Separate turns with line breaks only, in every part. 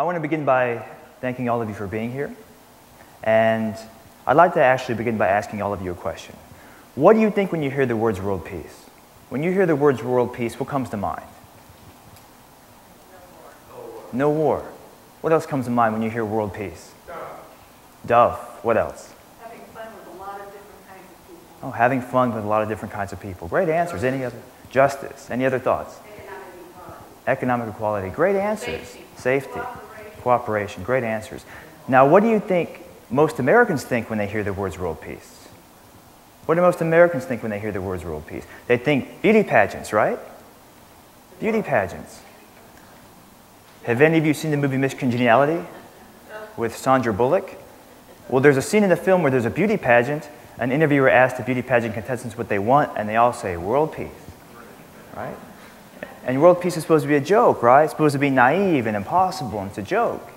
I want to begin by thanking all of you for being here. And I'd like to actually begin by asking all of you a question. What do you think when you hear the words world peace? When you hear the words world peace, what comes to mind? No war. No war. What else comes to mind when you hear world peace?
Dove.
Dove. What else?
Having fun with a lot of different kinds of people.
Oh, having fun with a lot of different kinds of people. Great answers. Any other? Justice. Any other thoughts?
Economic equality.
Economic equality. Great answers.
Safety.
Safety.
Cooperation.
Great answers. Now, what do you think most Americans think when they hear the words world peace? What do most Americans think when they hear the words world peace? They think beauty pageants, right? Beauty pageants. Have any of you seen the movie Miss Congeniality with Sandra Bullock? Well, there's a scene in the film where there's a beauty pageant. An interviewer asks the beauty pageant contestants what they want, and they all say, world peace, right? And world peace is supposed to be a joke, right? It's supposed to be naive and impossible, and it's a joke.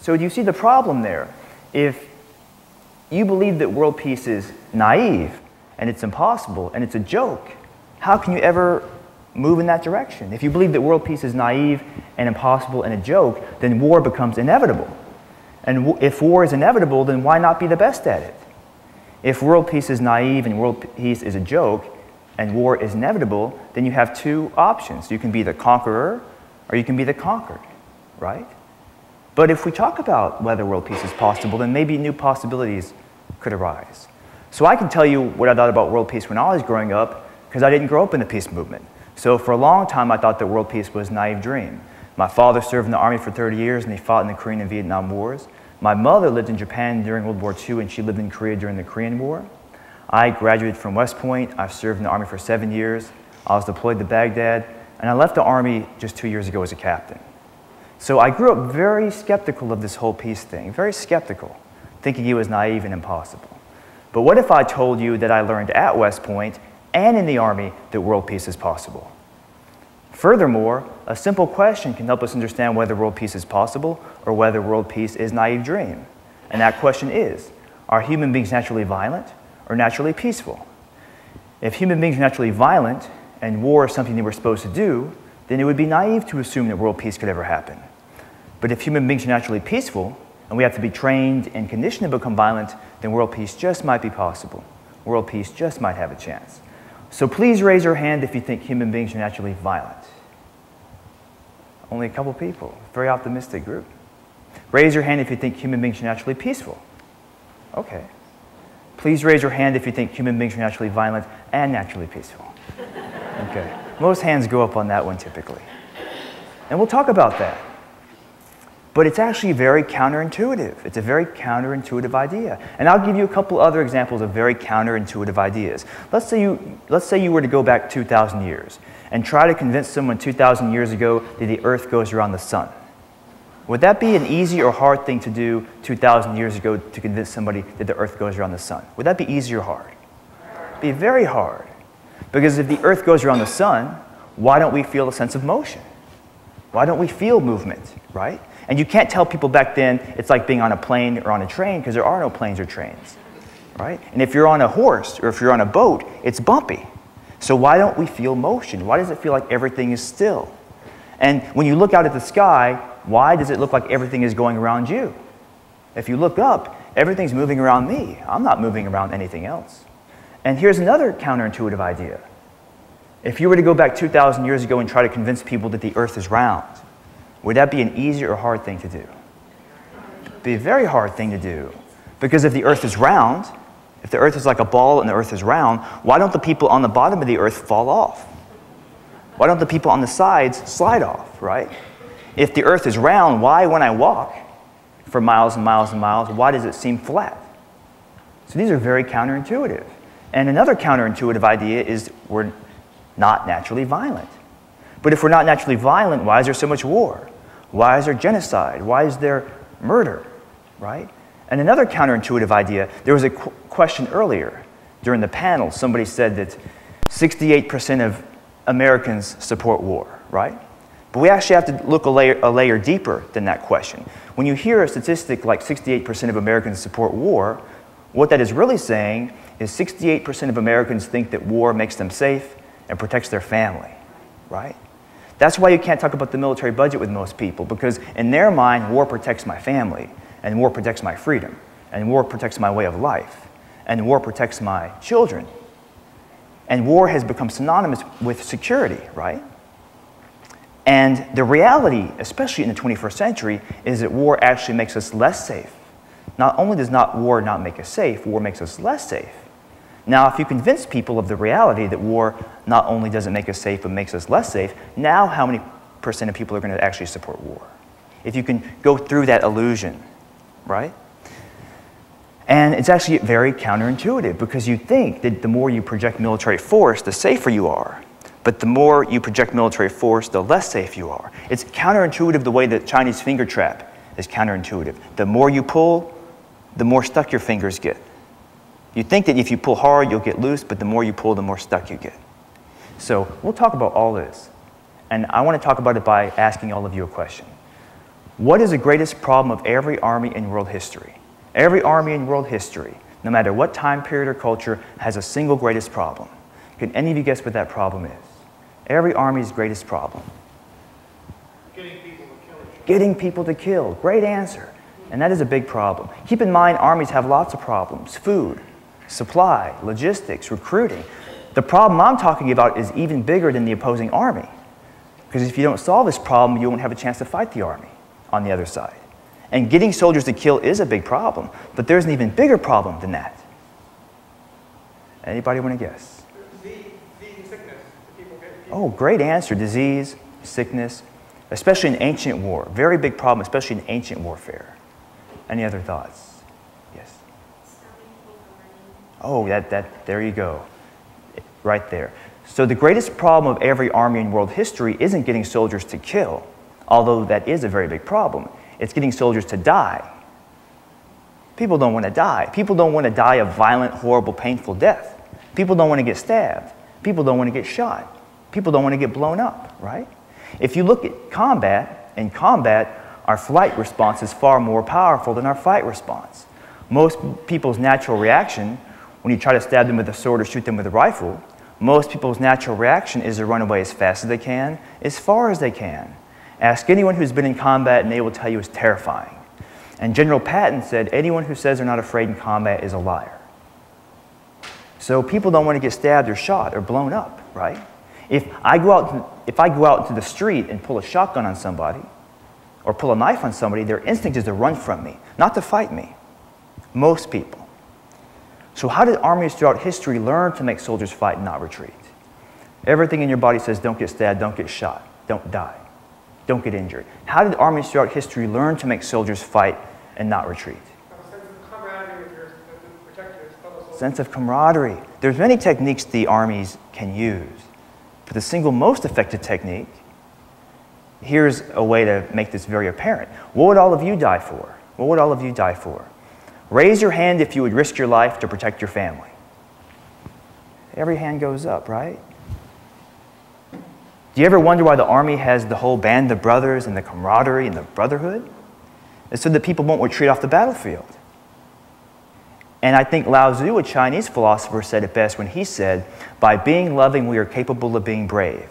So do you see the problem there? If you believe that world peace is naive and it's impossible and it's a joke, how can you ever move in that direction? If you believe that world peace is naive and impossible and a joke, then war becomes inevitable. And if war is inevitable, then why not be the best at it? If world peace is naive and world peace is a joke and war is inevitable, then you have two options. You can be the conqueror or you can be the conquered, right? But if we talk about whether world peace is possible, then maybe new possibilities could arise. So I can tell you what I thought about world peace when I was growing up, because I didn't grow up in the peace movement. So for a long time, I thought that world peace was a naive dream. My father served in the army for 30 years, and he fought in the Korean and Vietnam Wars. My mother lived in Japan during World War II, and she lived in Korea during the Korean War. I graduated from West Point. I've served in the army for seven years. I was deployed to Baghdad, and I left the army just two years ago as a captain. So I grew up very skeptical of this whole peace thing, very skeptical, thinking it was naive and impossible. But what if I told you that I learned at West Point and in the Army that world peace is possible? Furthermore, a simple question can help us understand whether world peace is possible or whether world peace is naive dream. And that question is, are human beings naturally violent or naturally peaceful? If human beings are naturally violent and war is something they were supposed to do, then it would be naive to assume that world peace could ever happen. But if human beings are naturally peaceful and we have to be trained and conditioned to become violent, then world peace just might be possible. World peace just might have a chance. So please raise your hand if you think human beings are naturally violent. Only a couple people, very optimistic group. Raise your hand if you think human beings are naturally peaceful. Okay. Please raise your hand if you think human beings are naturally violent and naturally peaceful. Okay. Most hands go up on that one typically. And we'll talk about that. But it's actually very counterintuitive. It's a very counterintuitive idea. And I'll give you a couple other examples of very counterintuitive ideas. Let's say you, let's say you were to go back 2,000 years and try to convince someone 2,000 years ago that the earth goes around the sun. Would that be an easy or hard thing to do 2,000 years ago to convince somebody that the earth goes around the sun? Would that be easy or hard? Be very hard. Because if the earth goes around the sun, why don't we feel a sense of motion? Why don't we feel movement, right? And you can't tell people back then it's like being on a plane or on a train because there are no planes or trains, right? And if you're on a horse or if you're on a boat, it's bumpy. So why don't we feel motion? Why does it feel like everything is still? And when you look out at the sky, why does it look like everything is going around you? If you look up, everything's moving around me. I'm not moving around anything else. And here's another counterintuitive idea. If you were to go back 2,000 years ago and try to convince people that the earth is round, would that be an easy or hard thing to do? It'd be a very hard thing to do. Because if the earth is round, if the earth is like a ball and the earth is round, why don't the people on the bottom of the earth fall off? Why don't the people on the sides slide off, right? If the earth is round, why, when I walk for miles and miles and miles, why does it seem flat? So these are very counterintuitive. And another counterintuitive idea is we're not naturally violent. But if we're not naturally violent, why is there so much war? Why is there genocide? Why is there murder? Right? And another counterintuitive idea there was a qu- question earlier during the panel. Somebody said that 68% of Americans support war, right? But we actually have to look a layer, a layer deeper than that question. When you hear a statistic like 68% of Americans support war, what that is really saying is 68% of Americans think that war makes them safe and protects their family, right? That's why you can't talk about the military budget with most people, because in their mind, war protects my family, and war protects my freedom, and war protects my way of life, and war protects my children. And war has become synonymous with security, right? And the reality, especially in the 21st century, is that war actually makes us less safe. Not only does not war not make us safe, war makes us less safe. Now, if you convince people of the reality that war not only doesn't make us safe, but makes us less safe, now how many percent of people are going to actually support war? If you can go through that illusion, right? And it's actually very counterintuitive because you think that the more you project military force, the safer you are. But the more you project military force, the less safe you are. It's counterintuitive the way the Chinese finger trap is counterintuitive. The more you pull, the more stuck your fingers get. You think that if you pull hard, you'll get loose, but the more you pull, the more stuck you get. So we'll talk about all this. And I want to talk about it by asking all of you a question. What is the greatest problem of every army in world history? Every army in world history, no matter what time period or culture, has a single greatest problem. Can any of you guess what that problem is? Every army's greatest problem.
Getting people to kill.
Getting people to kill. Great answer. And that is a big problem. Keep in mind, armies have lots of problems food, supply, logistics, recruiting. The problem I'm talking about is even bigger than the opposing army. Because if you don't solve this problem, you won't have a chance to fight the army on the other side. And getting soldiers to kill is a big problem, but there's an even bigger problem than that. Anybody want to guess?
Disease, disease and sickness. that People get.
Oh, great answer. Disease, sickness, especially in ancient war. Very big problem, especially in ancient warfare. Any other thoughts? Yes. Oh, that, that, there you go. Right there. So, the greatest problem of every army in world history isn't getting soldiers to kill, although that is a very big problem. It's getting soldiers to die. People don't want to die. People don't want to die a violent, horrible, painful death. People don't want to get stabbed. People don't want to get shot. People don't want to get blown up, right? If you look at combat, in combat, our flight response is far more powerful than our fight response. Most people's natural reaction when you try to stab them with a sword or shoot them with a rifle, most people's natural reaction is to run away as fast as they can, as far as they can. Ask anyone who's been in combat and they will tell you it's terrifying. And General Patton said anyone who says they're not afraid in combat is a liar. So people don't want to get stabbed or shot or blown up, right? If I go out, to, if I go out into the street and pull a shotgun on somebody or pull a knife on somebody, their instinct is to run from me, not to fight me. Most people. So how did armies throughout history learn to make soldiers fight and not retreat? Everything in your body says don't get stabbed, don't get shot, don't die, don't get injured. How did armies throughout history learn to make soldiers fight and not retreat?
Sense of camaraderie.
There's many techniques the armies can use, but the single most effective technique, here's a way to make this very apparent. What would all of you die for? What would all of you die for? Raise your hand if you would risk your life to protect your family. Every hand goes up, right? Do you ever wonder why the army has the whole band of brothers and the camaraderie and the brotherhood? It's so that people won't retreat off the battlefield. And I think Lao Tzu, a Chinese philosopher, said it best when he said, By being loving, we are capable of being brave.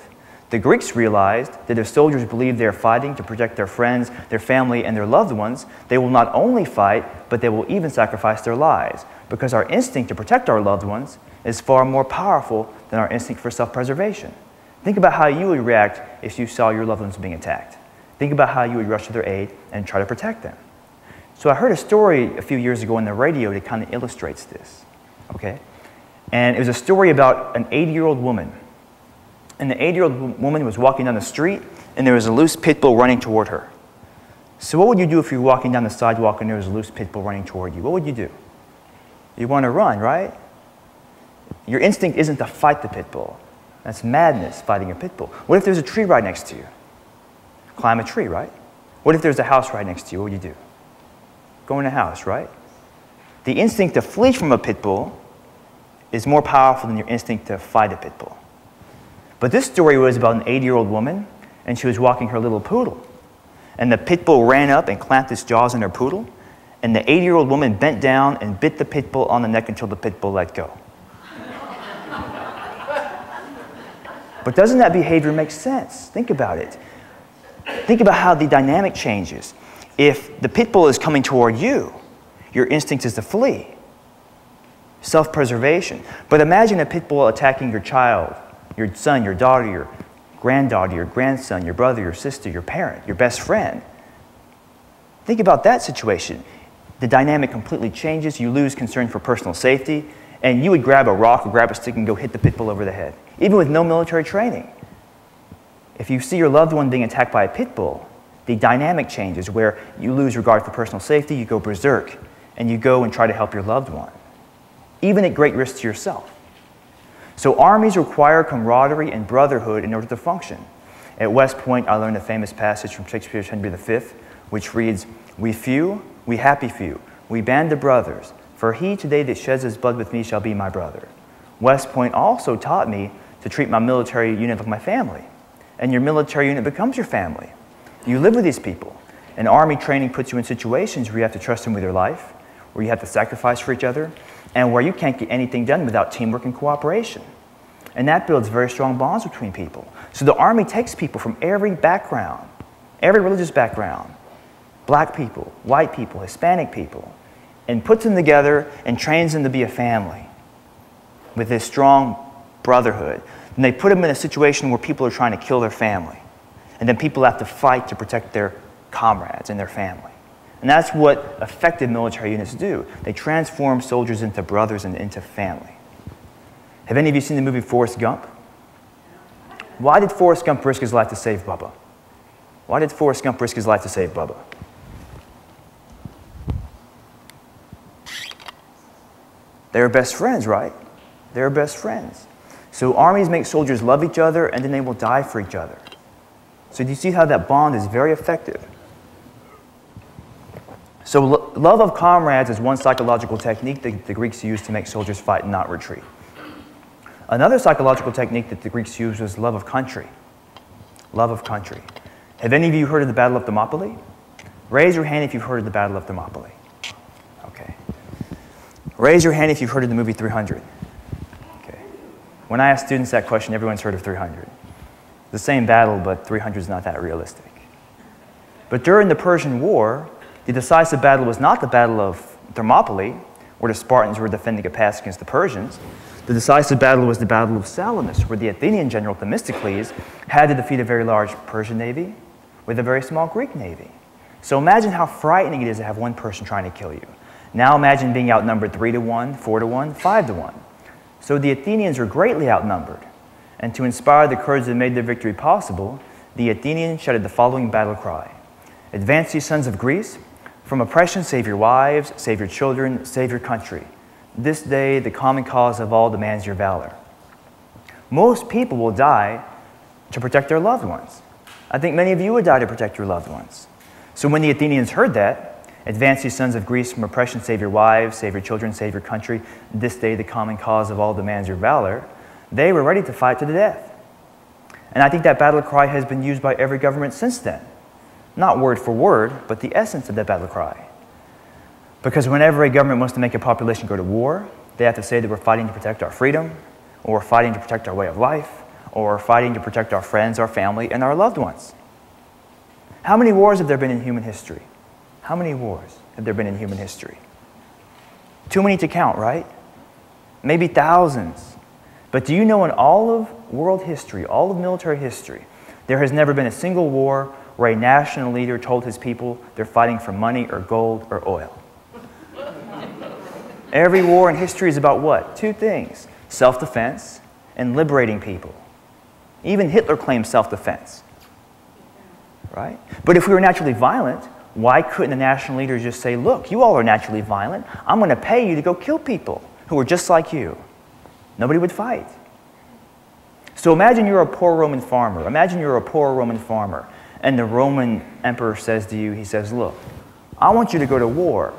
The Greeks realized that if soldiers believe they are fighting to protect their friends, their family, and their loved ones, they will not only fight, but they will even sacrifice their lives, because our instinct to protect our loved ones is far more powerful than our instinct for self preservation. Think about how you would react if you saw your loved ones being attacked. Think about how you would rush to their aid and try to protect them. So I heard a story a few years ago on the radio that kind of illustrates this. Okay? And it was a story about an 80 year old woman. And the 80 year old woman was walking down the street, and there was a loose pit bull running toward her. So, what would you do if you were walking down the sidewalk and there was a loose pit bull running toward you? What would you do? You want to run, right? Your instinct isn't to fight the pit bull. That's madness, fighting a pit bull. What if there's a tree right next to you? Climb a tree, right? What if there's a house right next to you? What would you do? Go in a house, right? The instinct to flee from a pit bull is more powerful than your instinct to fight a pit bull. But this story was about an 80 year old woman, and she was walking her little poodle. And the pit bull ran up and clamped its jaws on her poodle, and the 80 year old woman bent down and bit the pit bull on the neck until the pit bull let go. But doesn't that behavior make sense? Think about it. Think about how the dynamic changes. If the pit bull is coming toward you, your instinct is to flee. Self preservation. But imagine a pit bull attacking your child, your son, your daughter, your granddaughter, your grandson, your brother, your sister, your parent, your best friend. Think about that situation. The dynamic completely changes. You lose concern for personal safety, and you would grab a rock or grab a stick and go hit the pit bull over the head, even with no military training. If you see your loved one being attacked by a pit bull, the dynamic changes where you lose regard for personal safety, you go berserk, and you go and try to help your loved one, even at great risk to yourself. So, armies require camaraderie and brotherhood in order to function. At West Point, I learned a famous passage from Shakespeare's Henry V, which reads We few, we happy few, we band of brothers, for he today that sheds his blood with me shall be my brother. West Point also taught me to treat my military unit like my family. And your military unit becomes your family. You live with these people. And army training puts you in situations where you have to trust them with your life, where you have to sacrifice for each other, and where you can't get anything done without teamwork and cooperation. And that builds very strong bonds between people. So the army takes people from every background, every religious background black people, white people, Hispanic people and puts them together and trains them to be a family with this strong brotherhood. And they put them in a situation where people are trying to kill their family. And then people have to fight to protect their comrades and their family. And that's what effective military units do. They transform soldiers into brothers and into family. Have any of you seen the movie Forrest Gump? Why did Forrest Gump risk his life to save Bubba? Why did Forrest Gump risk his life to save Bubba? They are best friends, right? They are best friends. So armies make soldiers love each other and then they will die for each other. So do you see how that bond is very effective? So lo- love of comrades is one psychological technique that the Greeks used to make soldiers fight and not retreat. Another psychological technique that the Greeks used was love of country. Love of country. Have any of you heard of the Battle of Thermopylae? Raise your hand if you've heard of the Battle of Thermopylae. Okay. Raise your hand if you've heard of the movie 300. Okay. When I ask students that question, everyone's heard of 300. The same battle, but 300 is not that realistic. But during the Persian War, the decisive battle was not the Battle of Thermopylae, where the Spartans were defending a pass against the Persians. The decisive battle was the Battle of Salamis, where the Athenian general Themistocles had to defeat a very large Persian navy with a very small Greek navy. So imagine how frightening it is to have one person trying to kill you. Now imagine being outnumbered 3 to 1, 4 to 1, 5 to 1. So the Athenians were greatly outnumbered. And to inspire the courage that made their victory possible, the Athenians shouted the following battle cry Advance, ye sons of Greece, from oppression save your wives, save your children, save your country. This day the common cause of all demands your valor. Most people will die to protect their loved ones. I think many of you would die to protect your loved ones. So when the Athenians heard that, advance ye sons of Greece from oppression, save your wives, save your children, save your country, this day the common cause of all demands your valor, they were ready to fight to the death. And I think that battle cry has been used by every government since then. Not word for word, but the essence of that battle cry. Because whenever a government wants to make a population go to war, they have to say that we're fighting to protect our freedom, or we're fighting to protect our way of life, or we're fighting to protect our friends, our family, and our loved ones. How many wars have there been in human history? How many wars have there been in human history? Too many to count, right? Maybe thousands. But do you know in all of world history, all of military history, there has never been a single war where a national leader told his people they're fighting for money or gold or oil? Every war in history is about what? Two things self defense and liberating people. Even Hitler claimed self defense right? But if we were naturally violent, why couldn't the national leaders just say, look, you all are naturally violent. I'm going to pay you to go kill people who are just like you? Nobody would fight. So imagine you're a poor Roman farmer. Imagine you're a poor Roman farmer, and the Roman emperor says to you, he says, look, I want you to go to war.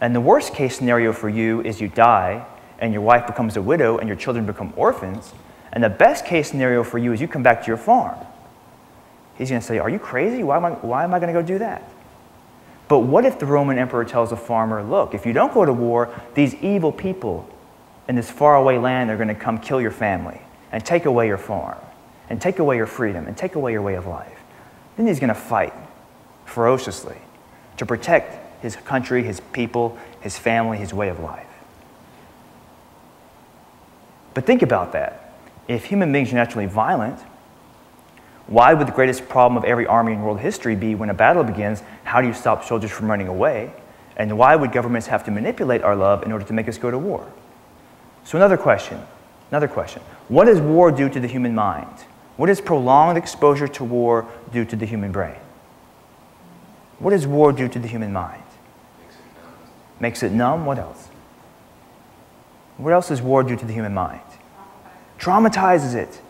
And the worst case scenario for you is you die, and your wife becomes a widow, and your children become orphans. And the best case scenario for you is you come back to your farm. He's going to say, Are you crazy? Why am I, why am I going to go do that? But what if the Roman emperor tells a farmer, Look, if you don't go to war, these evil people in this faraway land they're going to come kill your family and take away your farm? and take away your freedom and take away your way of life, then he's going to fight ferociously to protect his country, his people, his family, his way of life. But think about that. If human beings are naturally violent, why would the greatest problem of every army in world history be when a battle begins, how do you stop soldiers from running away? And why would governments have to manipulate our love in order to make us go to war? So, another question, another question. What does war do to the human mind? What does prolonged exposure to war do to the human brain? What does war do to the human mind? Makes it numb. What else? What else does war do to the human mind? Traumatizes it.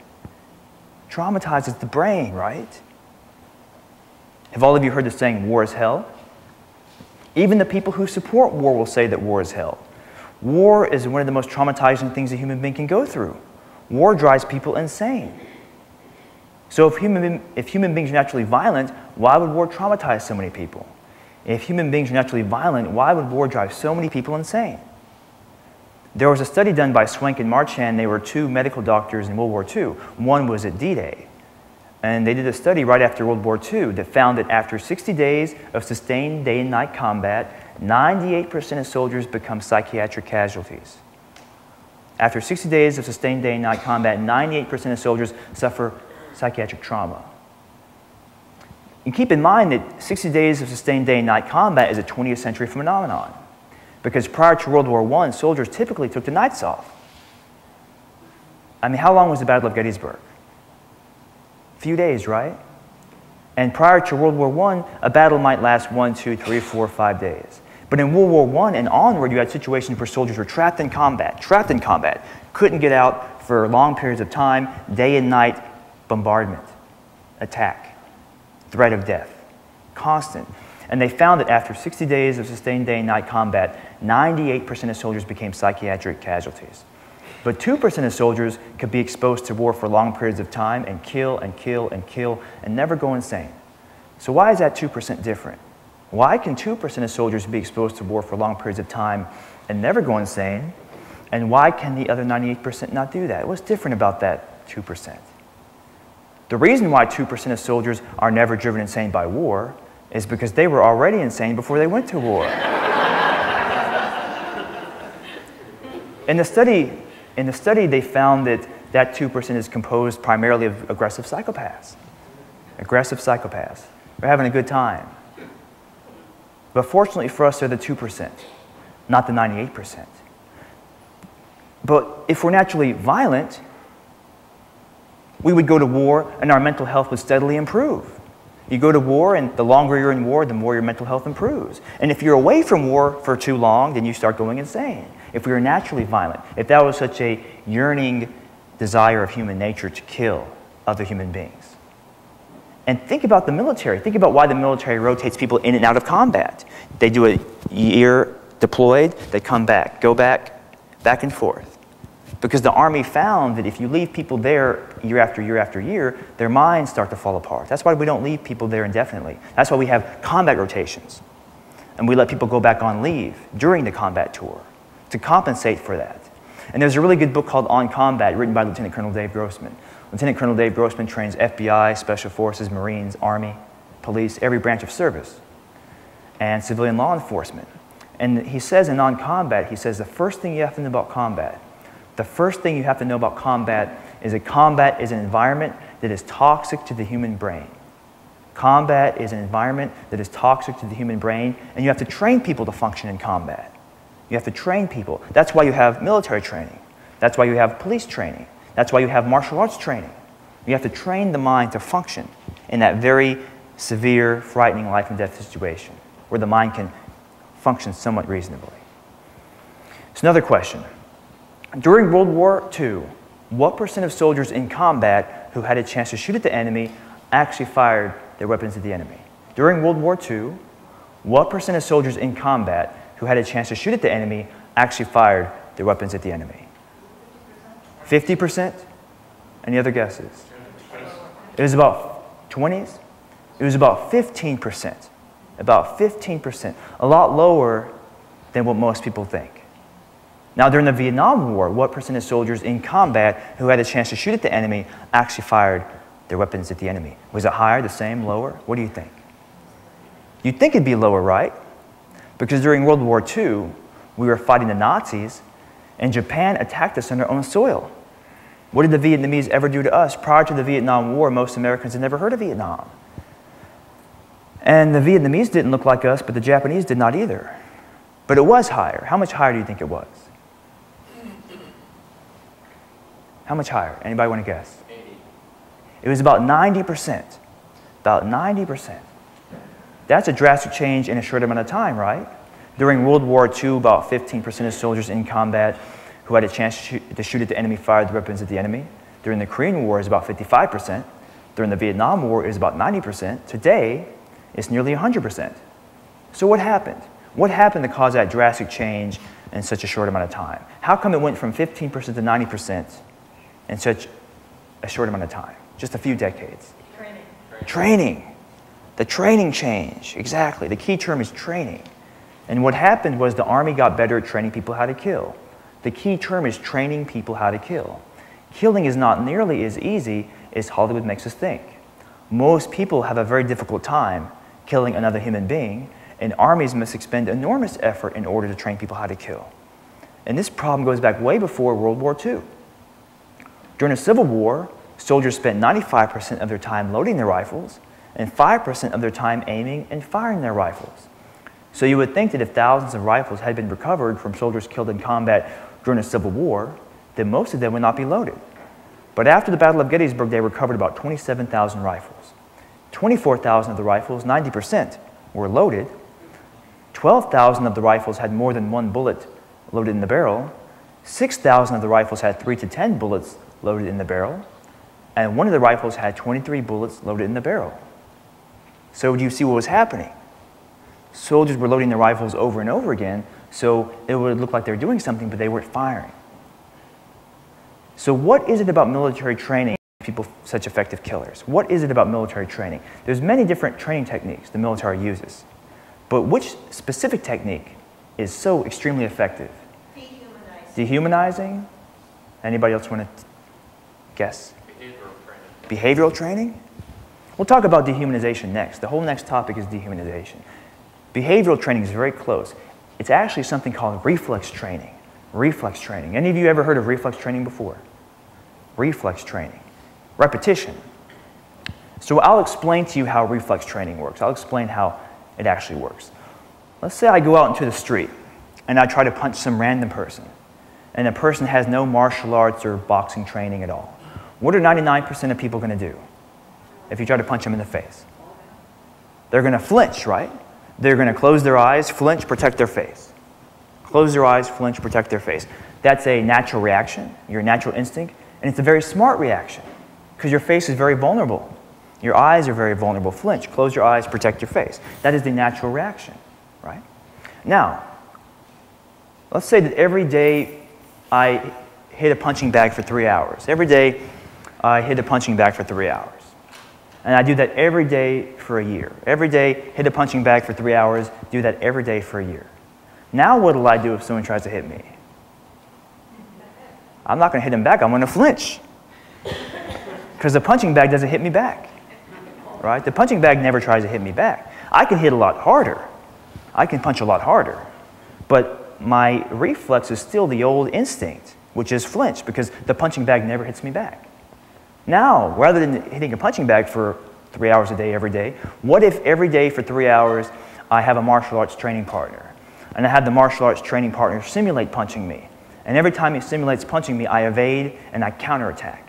Traumatizes the brain, right? Have all of you heard the saying, war is hell? Even the people who support war will say that war is hell. War is one of the most traumatizing things a human being can go through. War drives people insane. So, if human, if human beings are naturally violent, why would war traumatize so many people? If human beings are naturally violent, why would war drive so many people insane? There was a study done by Swank and Marchand. They were two medical doctors in World War II. One was at D Day. And they did a study right after World War II that found that after 60 days of sustained day and night combat, 98% of soldiers become psychiatric casualties. After 60 days of sustained day and night combat, 98% of soldiers suffer psychiatric trauma. And keep in mind that 60 days of sustained day and night combat is a 20th century phenomenon. Because prior to World War I, soldiers typically took the nights off. I mean, how long was the Battle of Gettysburg? A few days, right? And prior to World War I, a battle might last one, two, three, four, five days. But in World War I and onward, you had situations where soldiers were trapped in combat, trapped in combat, couldn't get out for long periods of time, day and night, bombardment, attack, threat of death, constant. And they found that after 60 days of sustained day and night combat, 98% of soldiers became psychiatric casualties. But 2% of soldiers could be exposed to war for long periods of time and kill and kill and kill and never go insane. So, why is that 2% different? Why can 2% of soldiers be exposed to war for long periods of time and never go insane? And why can the other 98% not do that? What's different about that 2%? The reason why 2% of soldiers are never driven insane by war is because they were already insane before they went to war. in, the study, in the study, they found that that 2% is composed primarily of aggressive psychopaths. Aggressive psychopaths. They're having a good time. But fortunately for us, they're the 2%, not the 98%. But if we're naturally violent, we would go to war and our mental health would steadily improve. You go to war, and the longer you're in war, the more your mental health improves. And if you're away from war for too long, then you start going insane. If we are naturally violent, if that was such a yearning desire of human nature to kill other human beings. And think about the military. Think about why the military rotates people in and out of combat. They do a year deployed, they come back, go back, back and forth. Because the army found that if you leave people there year after year after year, their minds start to fall apart. That's why we don't leave people there indefinitely. That's why we have combat rotations. And we let people go back on leave during the combat tour to compensate for that. And there's a really good book called On Combat, written by Lieutenant Colonel Dave Grossman. Lieutenant Colonel Dave Grossman trains FBI, Special Forces, Marines, Army, police, every branch of service, and civilian law enforcement. And he says in On Combat, he says the first thing you have to know about combat the first thing you have to know about combat is that combat is an environment that is toxic to the human brain. Combat is an environment that is toxic to the human brain, and you have to train people to function in combat. You have to train people. That's why you have military training. That's why you have police training. That's why you have martial arts training. You have to train the mind to function in that very severe, frightening life and death situation where the mind can function somewhat reasonably. It's another question. During World War II, what percent of soldiers in combat who had a chance to shoot at the enemy actually fired their weapons at the enemy? During World War II, what percent of soldiers in combat who had a chance to shoot at the enemy actually fired their weapons at the enemy? 50%? Any other guesses? It was about 20s? It was about 15%. About 15%. A lot lower than what most people think. Now, during the Vietnam War, what percent of soldiers in combat who had a chance to shoot at the enemy actually fired their weapons at the enemy? Was it higher, the same, lower? What do you think? You'd think it'd be lower, right? Because during World War II, we were fighting the Nazis, and Japan attacked us on their own soil. What did the Vietnamese ever do to us? Prior to the Vietnam War, most Americans had never heard of Vietnam. And the Vietnamese didn't look like us, but the Japanese did not either. But it was higher. How much higher do you think it was? How much higher? Anybody want to guess? 80. It was about 90%. About 90%. That's a drastic change in a short amount of time, right? During World War II, about 15% of soldiers in combat who had a chance to shoot, to shoot at the enemy fired the weapons at the enemy. During the Korean War, it was about 55%. During the Vietnam War, it was about 90%. Today, it's nearly 100%. So, what happened? What happened to cause that drastic change in such a short amount of time? How come it went from 15% to 90% in such a short amount of time? Just a few decades.
Training.
Training. The training change, exactly. The key term is training. And what happened was the Army got better at training people how to kill. The key term is training people how to kill. Killing is not nearly as easy as Hollywood makes us think. Most people have a very difficult time killing another human being, and armies must expend enormous effort in order to train people how to kill. And this problem goes back way before World War II. During the Civil War, soldiers spent 95% of their time loading their rifles and 5% of their time aiming and firing their rifles. So you would think that if thousands of rifles had been recovered from soldiers killed in combat during the Civil War, then most of them would not be loaded. But after the Battle of Gettysburg, they recovered about 27,000 rifles. 24,000 of the rifles, 90%, were loaded. 12,000 of the rifles had more than one bullet loaded in the barrel. 6,000 of the rifles had 3 to 10 bullets loaded in the barrel. And one of the rifles had 23 bullets loaded in the barrel. So do you see what was happening? Soldiers were loading their rifles over and over again, so it would look like they were doing something, but they weren't firing. So, what is it about military training people such effective killers? What is it about military training? There's many different training techniques the military uses, but which specific technique is so extremely effective?
Dehumanizing.
Dehumanizing? Anybody else want to guess?
Behavioral training.
Behavioral training? We'll talk about dehumanization next. The whole next topic is dehumanization. Behavioral training is very close. It's actually something called reflex training. Reflex training. Any of you ever heard of reflex training before? Reflex training. Repetition. So I'll explain to you how reflex training works. I'll explain how it actually works. Let's say I go out into the street and I try to punch some random person, and the person has no martial arts or boxing training at all. What are 99% of people going to do? if you try to punch them in the face. They're going to flinch, right? They're going to close their eyes, flinch, protect their face. Close their eyes, flinch, protect their face. That's a natural reaction, your natural instinct, and it's a very smart reaction because your face is very vulnerable. Your eyes are very vulnerable. Flinch, close your eyes, protect your face. That is the natural reaction, right? Now, let's say that every day I hit a punching bag for three hours. Every day I hit a punching bag for three hours. And I do that every day for a year. Every day, hit a punching bag for three hours, do that every day for a year. Now, what will I do if someone tries to hit me? I'm not going to hit him back, I'm going to flinch. Because the punching bag doesn't hit me back. Right? The punching bag never tries to hit me back. I can hit a lot harder. I can punch a lot harder. But my reflex is still the old instinct, which is flinch, because the punching bag never hits me back. Now, rather than hitting a punching bag for three hours a day every day, what if every day for three hours I have a martial arts training partner? And I have the martial arts training partner simulate punching me. And every time he simulates punching me, I evade and I counterattack.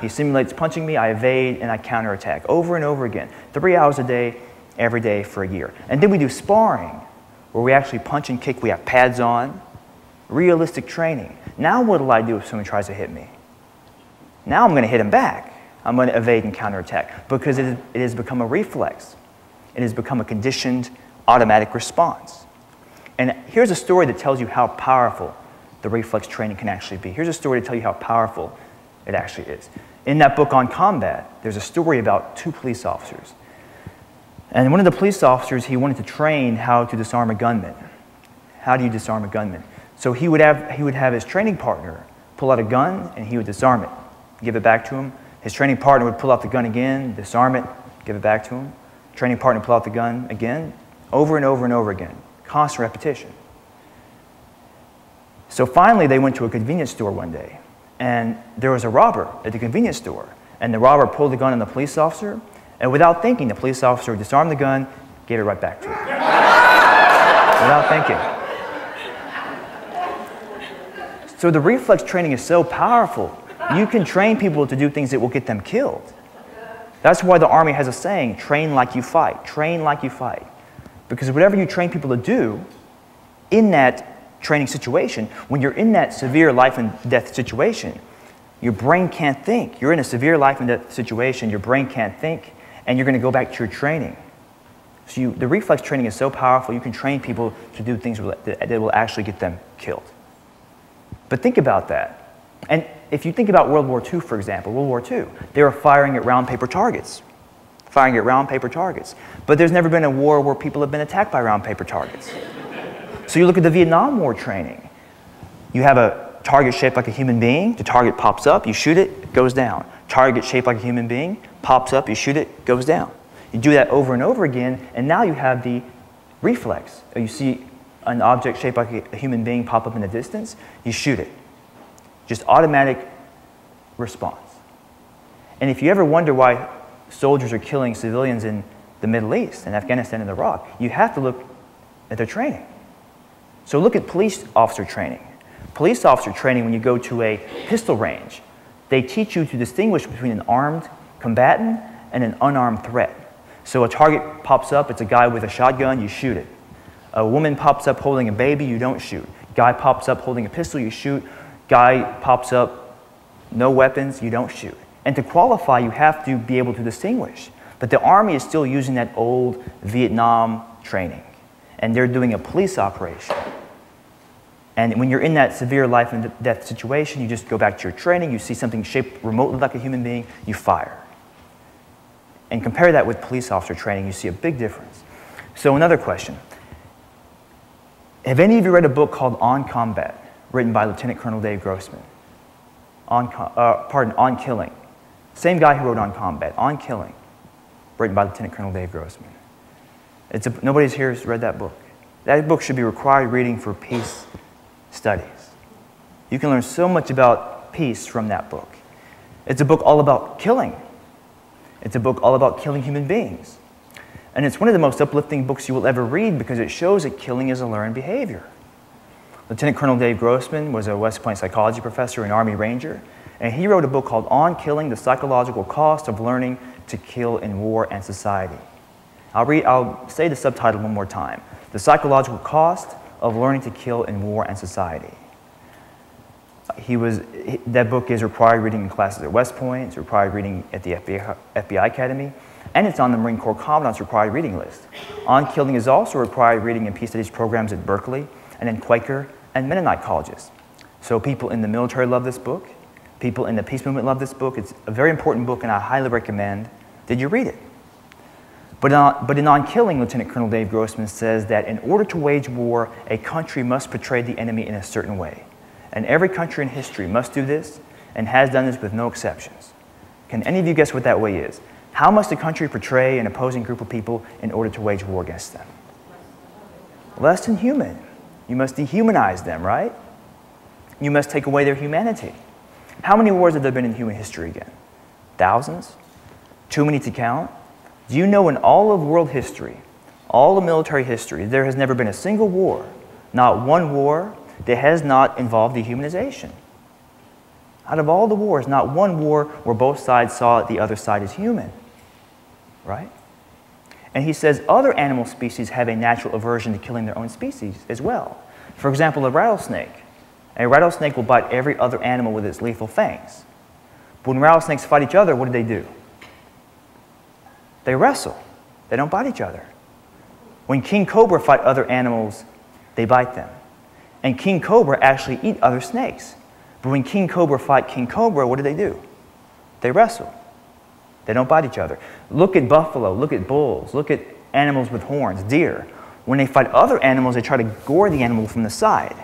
He simulates punching me, I evade and I counterattack over and over again. Three hours a day, every day for a year. And then we do sparring, where we actually punch and kick, we have pads on, realistic training. Now, what will I do if someone tries to hit me? Now I'm going to hit him back. I'm going to evade and counterattack because it, has become a reflex. It has become a conditioned automatic response. And here's a story that tells you how powerful the reflex training can actually be. Here's a story to tell you how powerful it actually is. In that book on combat, there's a story about two police officers. And one of the police officers, he wanted to train how to disarm a gunman. How do you disarm a gunman? So he would have, he would have his training partner pull out a gun and he would disarm it, give it back to him. His training partner would pull out the gun again, disarm it, give it back to him. Training partner pull out the gun again, over and over and over again. Constant repetition. So finally, they went to a convenience store one day, and there was a robber at the convenience store. And the robber pulled the gun on the police officer, and without thinking, the police officer disarmed the gun, gave it right back to him. without thinking. So the reflex training is so powerful. You can train people to do things that will get them killed. That's why the Army has a saying train like you fight, train like you fight. Because whatever you train people to do in that training situation, when you're in that severe life and death situation, your brain can't think. You're in a severe life and death situation, your brain can't think, and you're going to go back to your training. So you, the reflex training is so powerful, you can train people to do things that, that will actually get them killed. But think about that. And if you think about World War II, for example, World War II, they were firing at round paper targets, firing at round paper targets. But there's never been a war where people have been attacked by round paper targets. So you look at the Vietnam War training. You have a target shaped like a human being, the target pops up, you shoot it, it goes down. Target shaped like a human being, pops up, you shoot it, goes down. You do that over and over again, and now you have the reflex. You see an object shaped like a human being pop up in the distance, you shoot it. Just automatic response. And if you ever wonder why soldiers are killing civilians in the Middle East and Afghanistan and Iraq, you have to look at their training. So look at police officer training. Police officer training, when you go to a pistol range, they teach you to distinguish between an armed combatant and an unarmed threat. So a target pops up, it's a guy with a shotgun, you shoot it. A woman pops up holding a baby, you don't shoot. Guy pops up holding a pistol, you shoot. Guy pops up, no weapons, you don't shoot. And to qualify, you have to be able to distinguish. But the Army is still using that old Vietnam training. And they're doing a police operation. And when you're in that severe life and death situation, you just go back to your training, you see something shaped remotely like a human being, you fire. And compare that with police officer training, you see a big difference. So, another question Have any of you read a book called On Combat? Written by Lieutenant Colonel Dave Grossman. On, uh, pardon, On Killing. Same guy who wrote On Combat. On Killing, written by Lieutenant Colonel Dave Grossman. It's a, nobody's here has read that book. That book should be required reading for peace studies. You can learn so much about peace from that book. It's a book all about killing. It's a book all about killing human beings. And it's one of the most uplifting books you will ever read because it shows that killing is a learned behavior. Lieutenant Colonel Dave Grossman was a West Point psychology professor and Army Ranger, and he wrote a book called On Killing the Psychological Cost of Learning to Kill in War and Society. I'll, read, I'll say the subtitle one more time The Psychological Cost of Learning to Kill in War and Society. He was, that book is required reading in classes at West Point, it's required reading at the FBI, FBI Academy, and it's on the Marine Corps Commandant's required reading list. On Killing is also required reading in peace studies programs at Berkeley and in Quaker and Mennonite colleges. So people in the military love this book. People in the peace movement love this book. It's a very important book, and I highly recommend that you read it. But, uh, but in On Killing, Lieutenant Colonel Dave Grossman says that in order to wage war, a country must portray the enemy in a certain way. And every country in history must do this and has done this with no exceptions. Can any of you guess what that way is? How must a country portray an opposing group of people in order to wage war against them? Less than human. You must dehumanize them, right? You must take away their humanity. How many wars have there been in human history again? Thousands? Too many to count? Do you know in all of world history, all of military history, there has never been a single war, not one war, that has not involved dehumanization? Out of all the wars, not one war where both sides saw the other side as human. Right? And he says other animal species have a natural aversion to killing their own species as well. For example, a rattlesnake. A rattlesnake will bite every other animal with its lethal fangs. But when rattlesnakes fight each other, what do they do? They wrestle. They don't bite each other. When king cobra fight other animals, they bite them. And king cobra actually eat other snakes. But when king cobra fight king cobra, what do they do? They wrestle. They don't bite each other. Look at buffalo, look at bulls, look at animals with horns, deer. When they fight other animals, they try to gore the animal from the side,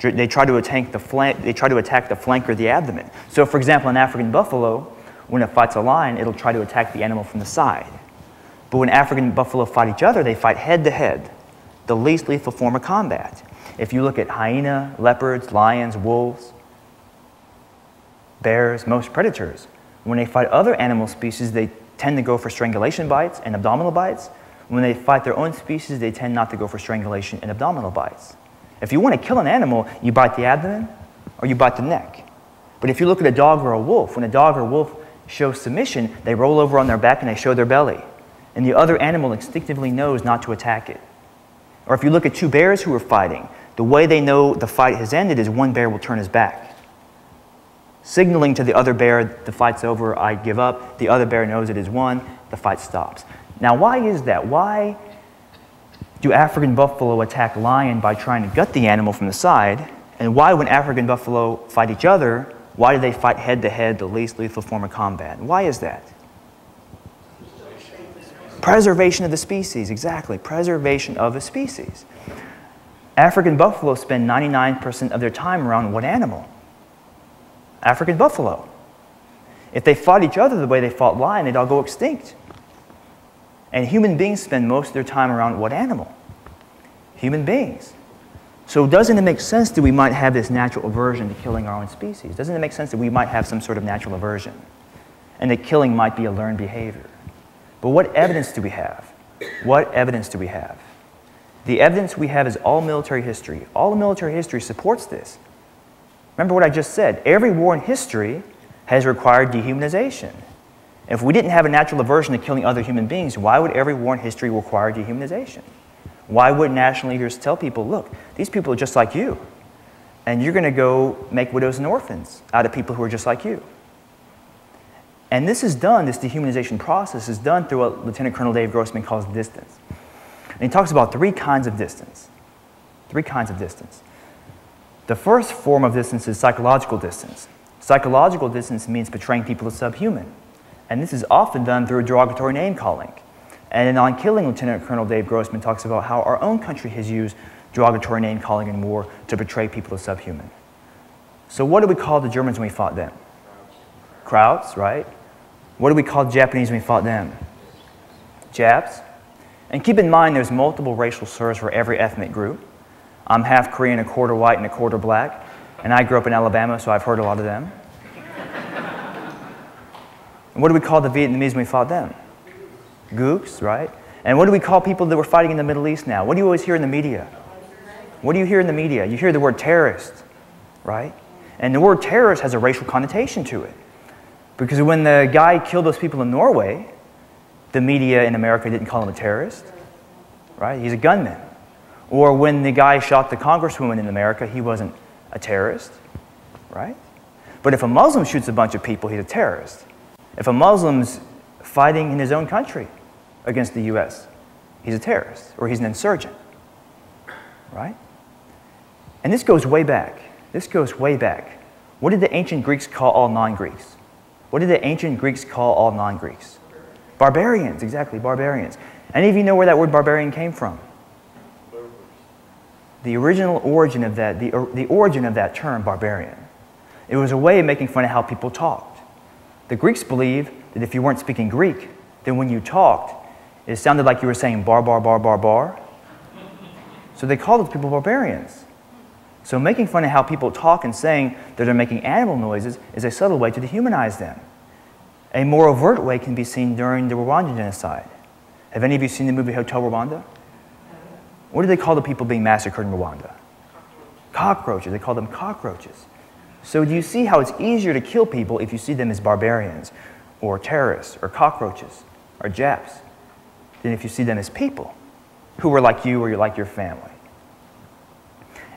They try to attack the flank, they try to attack the flank or the abdomen. So, for example, an African buffalo, when it fights a lion, it'll try to attack the animal from the side. But when African buffalo fight each other, they fight head to head, the least lethal form of combat. If you look at hyena, leopards, lions, wolves, bears, most predators, when they fight other animal species, they tend to go for strangulation bites and abdominal bites. When they fight their own species, they tend not to go for strangulation and abdominal bites. If you want to kill an animal, you bite the abdomen or you bite the neck. But if you look at a dog or a wolf, when a dog or wolf shows submission, they roll over on their back and they show their belly. And the other animal instinctively knows not to attack it. Or if you look at two bears who are fighting, the way they know the fight has ended is one bear will turn his back, signaling to the other bear, the fight's over, I give up. The other bear knows it is won, the fight stops. Now, why is that? Why do African buffalo attack lion by trying to gut the animal from the side? And why, when African buffalo fight each other, why do they fight head to head, the least lethal form of combat? Why is that? Preservation of the species, exactly. Preservation of the species. African buffalo spend 99% of their time around what animal? African buffalo. If they fought each other the way they fought lion, they'd all go extinct. And human beings spend most of their time around what animal? Human beings. So doesn't it make sense that we might have this natural aversion to killing our own species? Doesn't it make sense that we might have some sort of natural aversion? And that killing might be a learned behavior? But what evidence do we have? What evidence do we have? The evidence we have is all military history. All the military history supports this. Remember what I just said. Every war in history has required dehumanization. If we didn't have a natural aversion to killing other human beings, why would every war in history require dehumanization? Why would national leaders tell people, look, these people are just like you, and you're going to go make widows and orphans out of people who are just like you? And this is done, this dehumanization process is done through what Lieutenant Colonel Dave Grossman calls distance. And he talks about three kinds of distance. Three kinds of distance. The first form of distance is psychological distance. Psychological distance means portraying people as subhuman. And this is often done through derogatory name calling. And in On Killing, Lieutenant Colonel Dave Grossman talks about how our own country has used derogatory name calling in war to portray people as subhuman. So, what do we call the Germans when we fought them? Krauts, right? What do we call Japanese when we fought them? Japs. And keep in mind there's multiple racial slurs for every ethnic group. I'm half Korean, a quarter white, and a quarter black. And I grew up in Alabama, so I've heard a lot of them. and what do we call the Vietnamese when we fought them? Gooks, right? And what do we call people that were fighting in the Middle East now? What do you always hear in the media? What do you hear in the media? You hear the word terrorist, right? And the word terrorist has a racial connotation to it. Because when the guy killed those people in Norway, the media in America didn't call him a terrorist, right? He's a gunman. Or when the guy shot the congresswoman in America, he wasn't a terrorist, right? But if a Muslim shoots a bunch of people, he's a terrorist. If a Muslim's fighting in his own country against the US, he's a terrorist or he's an insurgent, right? And this goes way back. This goes way back. What did the ancient Greeks call all non Greeks? What did the ancient Greeks call all non Greeks? Barbarians, exactly, barbarians. Any of you know where that word barbarian came from? The original origin of that, the, the origin of that term, barbarian. It was a way of making fun of how people talked. The Greeks believed that if you weren't speaking Greek, then when you talked, it sounded like you were saying bar, bar, bar, bar, bar. So they called those people barbarians. So making fun of how people talk and saying that they're making animal noises is a subtle way to dehumanize them. A more overt way can be seen during the Rwandan genocide. Have any of you seen the movie Hotel Rwanda? What do they call the people being massacred in Rwanda? Cockroaches. They call them cockroaches. So do you see how it's easier to kill people if you see them as barbarians or terrorists or cockroaches or Japs than if you see them as people who are like you or you like your family?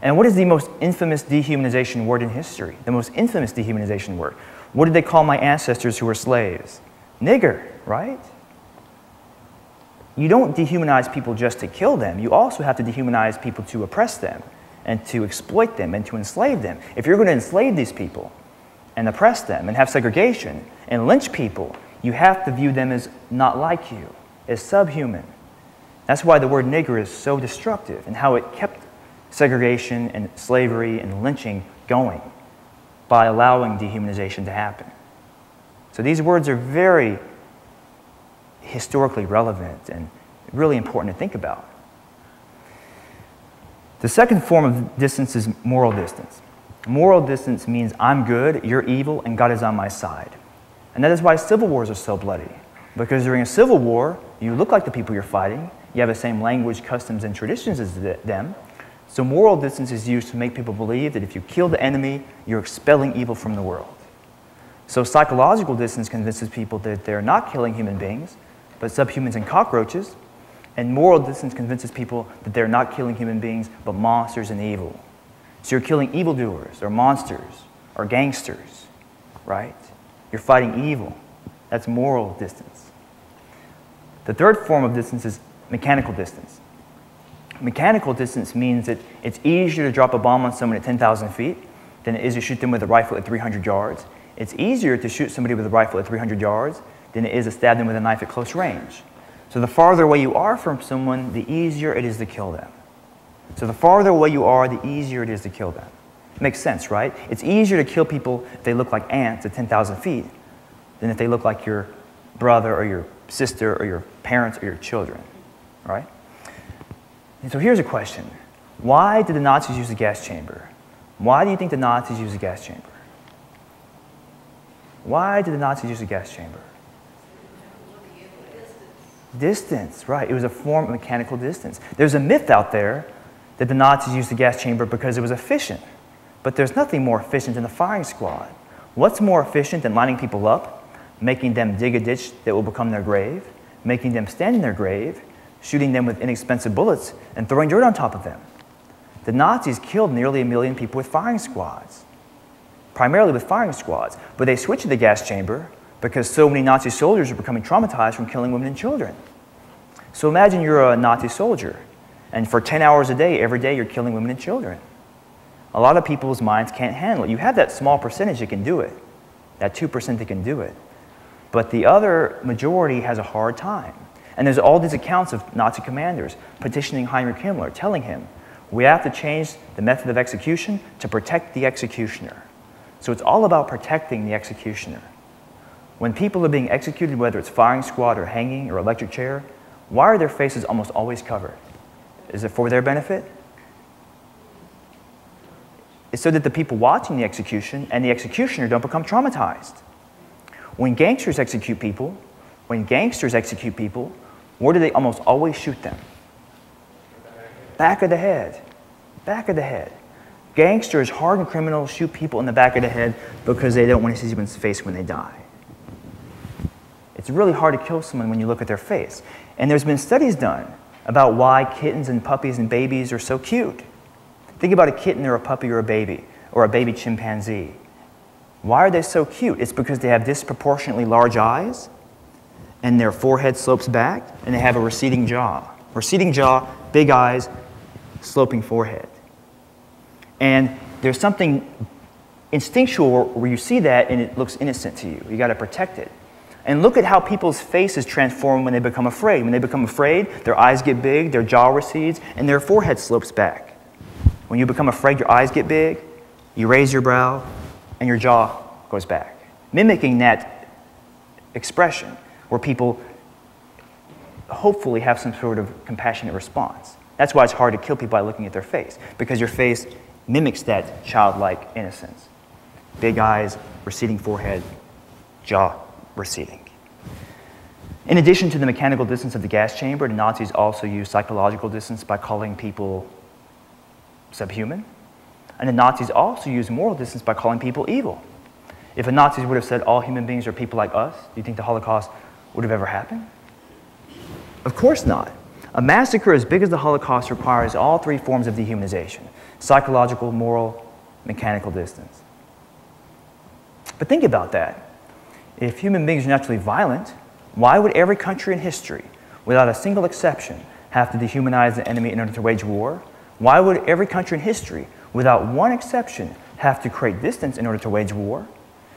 And what is the most infamous dehumanization word in history? The most infamous dehumanization word. What did they call my ancestors who were slaves? Nigger, right? You don't dehumanize people just to kill them. You also have to dehumanize people to oppress them and to exploit them and to enslave them. If you're going to enslave these people and oppress them and have segregation and lynch people, you have to view them as not like you, as subhuman. That's why the word nigger is so destructive and how it kept segregation and slavery and lynching going by allowing dehumanization to happen. So these words are very historically relevant and really important to think about. The second form of distance is moral distance. Moral distance means I'm good, you're evil, and God is on my side. And that is why civil wars are so bloody. Because during a civil war, you look like the people you're fighting, you have the same language, customs, and traditions as them. So moral distance is used to make people believe that if you kill the enemy, you're expelling evil from the world. So psychological distance convinces people that they're not killing human beings, but subhumans and cockroaches. And moral distance convinces people that they're not killing human beings, but monsters and evil. So you're killing evildoers or monsters or gangsters, right? You're fighting evil. That's moral distance. The third form of distance is mechanical distance. Mechanical distance means that it's easier to drop a bomb on someone at 10,000 feet than it is to shoot them with a rifle at 300 yards. It's easier to shoot somebody with a rifle at 300 yards than it is to stab them with a knife at close range. So the farther away you are from someone, the easier it is to kill them. So the farther away you are, the easier it is to kill them. Makes sense, right? It's easier to kill people if they look like ants at 10,000 feet than if they look like your brother or your sister or your parents or your children, right? And so here's a question Why did the Nazis use the gas chamber? Why do you think the Nazis used the gas chamber? Why did the Nazis use the gas chamber? Distance, right. It was a form of mechanical distance. There's a myth out there that the Nazis used the gas chamber because it was efficient. But there's nothing more efficient than the firing squad. What's more efficient than lining people up, making them dig a ditch that will become their grave, making them stand in their grave, shooting them with inexpensive bullets, and throwing dirt on top of them? The Nazis killed nearly a million people with firing squads, primarily with firing squads. But they switched to the gas chamber because so many Nazi soldiers were becoming traumatized from killing women and children. So imagine you're a Nazi soldier, and for 10 hours a day, every day, you're killing women and children. A lot of people's minds can't handle it. You have that small percentage that can do it, that 2% that can do it. But the other majority has a hard time. And there's all these accounts of Nazi commanders petitioning Heinrich Himmler, telling him, we have to change the method of execution to protect the executioner. So it's all about protecting the executioner. When people are being executed, whether it's firing squad or hanging or electric chair, why are their faces almost always covered? Is it for their benefit? It's so that the people watching the execution and the executioner don't become traumatized. When gangsters execute people, when gangsters execute people, where do they almost always shoot them? Back of the head. Back of the head. Gangsters, hardened criminals shoot people in the back of the head because they don't want to see someone's face when they die. It's really hard to kill someone when you look at their face. And there's been studies done about why kittens and puppies and babies are so cute. Think about a kitten or a puppy or a baby, or a baby chimpanzee. Why are they so cute? It's because they have disproportionately large eyes, and their forehead slopes back, and they have a receding jaw. Receding jaw, big eyes, sloping forehead. And there's something instinctual where you see that and it looks innocent to you. You got to protect it. And look at how people's faces transform when they become afraid. When they become afraid, their eyes get big, their jaw recedes, and their forehead slopes back. When you become afraid, your eyes get big, you raise your brow, and your jaw goes back. Mimicking that expression where people hopefully have some sort of compassionate response. That's why it's hard to kill people by looking at their face, because your face mimics that childlike innocence. Big eyes, receding forehead, jaw receding. In addition to the mechanical distance of the gas chamber, the Nazis also used psychological distance by calling people subhuman. And the Nazis also used moral distance by calling people evil. If the Nazis would have said all human beings are people like us, do you think the Holocaust would have ever happened? Of course not. A massacre as big as the Holocaust requires all three forms of dehumanization psychological, moral, mechanical distance. But think about that. If human beings are naturally violent, why would every country in history, without a single exception, have to dehumanize the enemy in order to wage war? Why would every country in history, without one exception, have to create distance in order to wage war?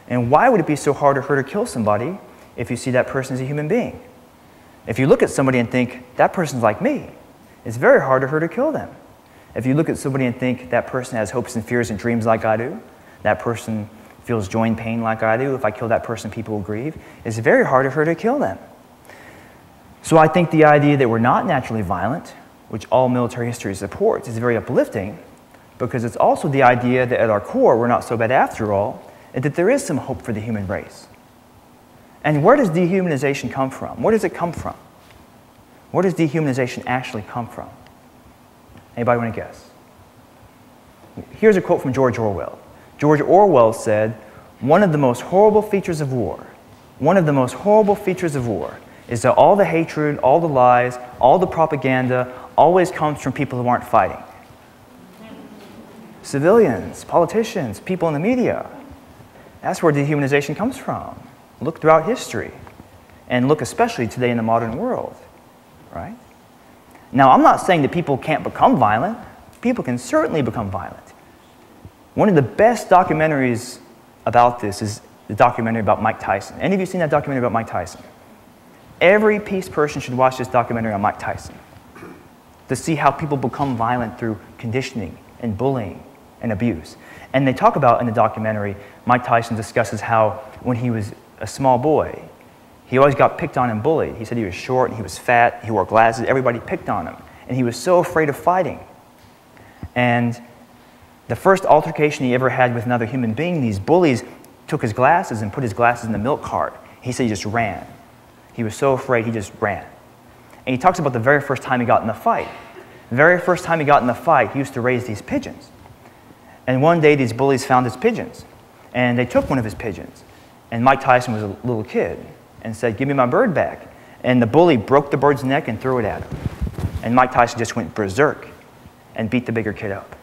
And why would it be so hard to hurt or kill somebody if you see that person as a human being? If you look at somebody and think, that person's like me, it's very hard to hurt or kill them. If you look at somebody and think that person has hopes and fears and dreams like I do, that person feels joint pain like I do, if I kill that person, people will grieve, it's very hard for her to kill them. So I think the idea that we're not naturally violent, which all military history supports, is very uplifting because it's also the idea that at our core we're not so bad after all, and that there is some hope for the human race. And where does dehumanization come from? Where does it come from? Where does dehumanization actually come from? Anybody want to guess? Here's a quote from George Orwell. George Orwell said, One of the most horrible features of war, one of the most horrible features of war is that all the hatred, all the lies, all the propaganda always comes from people who aren't fighting. Civilians, politicians, people in the media. That's where dehumanization comes from. Look throughout history, and look especially today in the modern world, right? Now, I'm not saying that people can't become violent. People can certainly become violent. One of the best documentaries about this is the documentary about Mike Tyson. Any of you seen that documentary about Mike Tyson? Every peace person should watch this documentary on Mike Tyson to see how people become violent through conditioning and bullying and abuse. And they talk about in the documentary, Mike Tyson discusses how when he was a small boy, he always got picked on and bullied. He said he was short, he was fat, he wore glasses, everybody picked on him. And he was so afraid of fighting. And the first altercation he ever had with another human being, these bullies took his glasses and put his glasses in the milk cart. He said he just ran. He was so afraid he just ran. And he talks about the very first time he got in the fight. The very first time he got in the fight, he used to raise these pigeons. And one day, these bullies found his pigeons, and they took one of his pigeons. And Mike Tyson was a little kid and said, Give me my bird back. And the bully broke the bird's neck and threw it at him. And Mike Tyson just went berserk and beat the bigger kid up.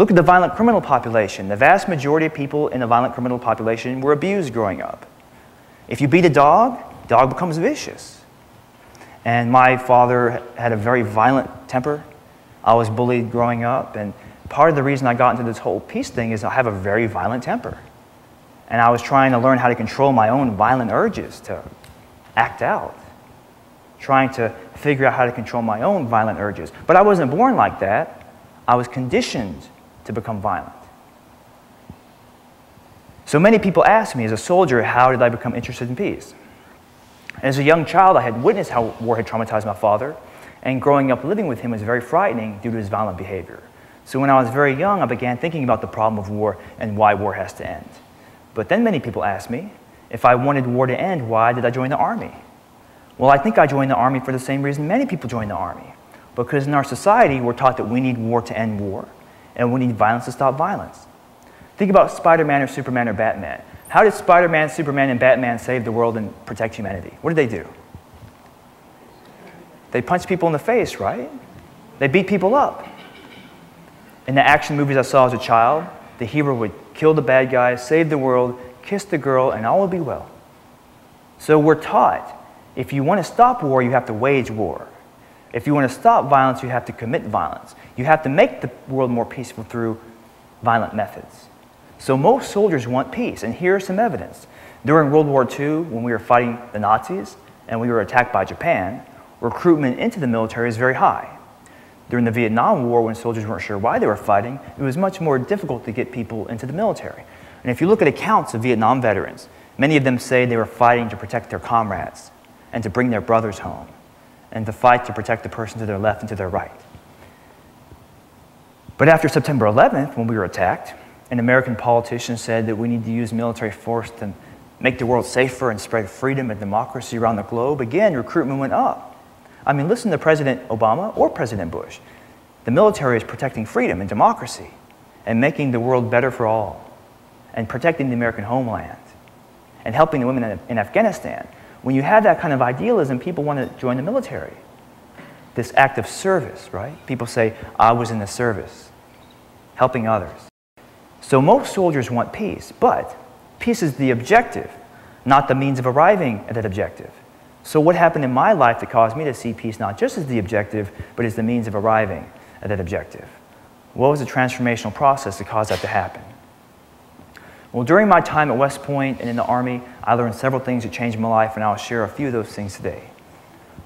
Look at the violent criminal population. The vast majority of people in the violent criminal population were abused growing up. If you beat a dog, dog becomes vicious. And my father had a very violent temper. I was bullied growing up, and part of the reason I got into this whole peace thing is I have a very violent temper. And I was trying to learn how to control my own violent urges to act out, trying to figure out how to control my own violent urges. But I wasn't born like that, I was conditioned to become violent. So many people ask me as a soldier, how did I become interested in peace? As a young child, I had witnessed how war had traumatized my father, and growing up living with him was very frightening due to his violent behavior. So when I was very young, I began thinking about the problem of war and why war has to end. But then many people asked me, if I wanted war to end, why did I join the army? Well, I think I joined the army for the same reason many people join the army. Because in our society, we're taught that we need war to end war, and we need violence to stop violence. Think about Spider Man or Superman or Batman. How did Spider Man, Superman, and Batman save the world and protect humanity? What did they do? They punched people in the face, right? They beat people up. In the action movies I saw as a child, the hero would kill the bad guy, save the world, kiss the girl, and all would be well. So we're taught if you want to stop war, you have to wage war. If you want to stop violence, you have to commit violence. You have to make the world more peaceful through violent methods. So most soldiers want peace, and here's some evidence. During World War II, when we were fighting the Nazis and we were attacked by Japan, recruitment into the military is very high. During the Vietnam War, when soldiers weren't sure why they were fighting, it was much more difficult to get people into the military. And if you look at accounts of Vietnam veterans, many of them say they were fighting to protect their comrades and to bring their brothers home and to fight to protect the person to their left and to their right. But after September 11th, when we were attacked, an American politician said that we need to use military force to make the world safer and spread freedom and democracy around the globe, again, recruitment went up. I mean, listen to President Obama or President Bush. The military is protecting freedom and democracy and making the world better for all and protecting the American homeland and helping the women in Afghanistan. When you have that kind of idealism, people want to join the military. This act of service, right? People say, I was in the service, helping others. So most soldiers want peace, but peace is the objective, not the means of arriving at that objective. So, what happened in my life that caused me to see peace not just as the objective, but as the means of arriving at that objective? What was the transformational process that caused that to happen? Well, during my time at West Point and in the Army, I learned several things that changed my life, and I'll share a few of those things today.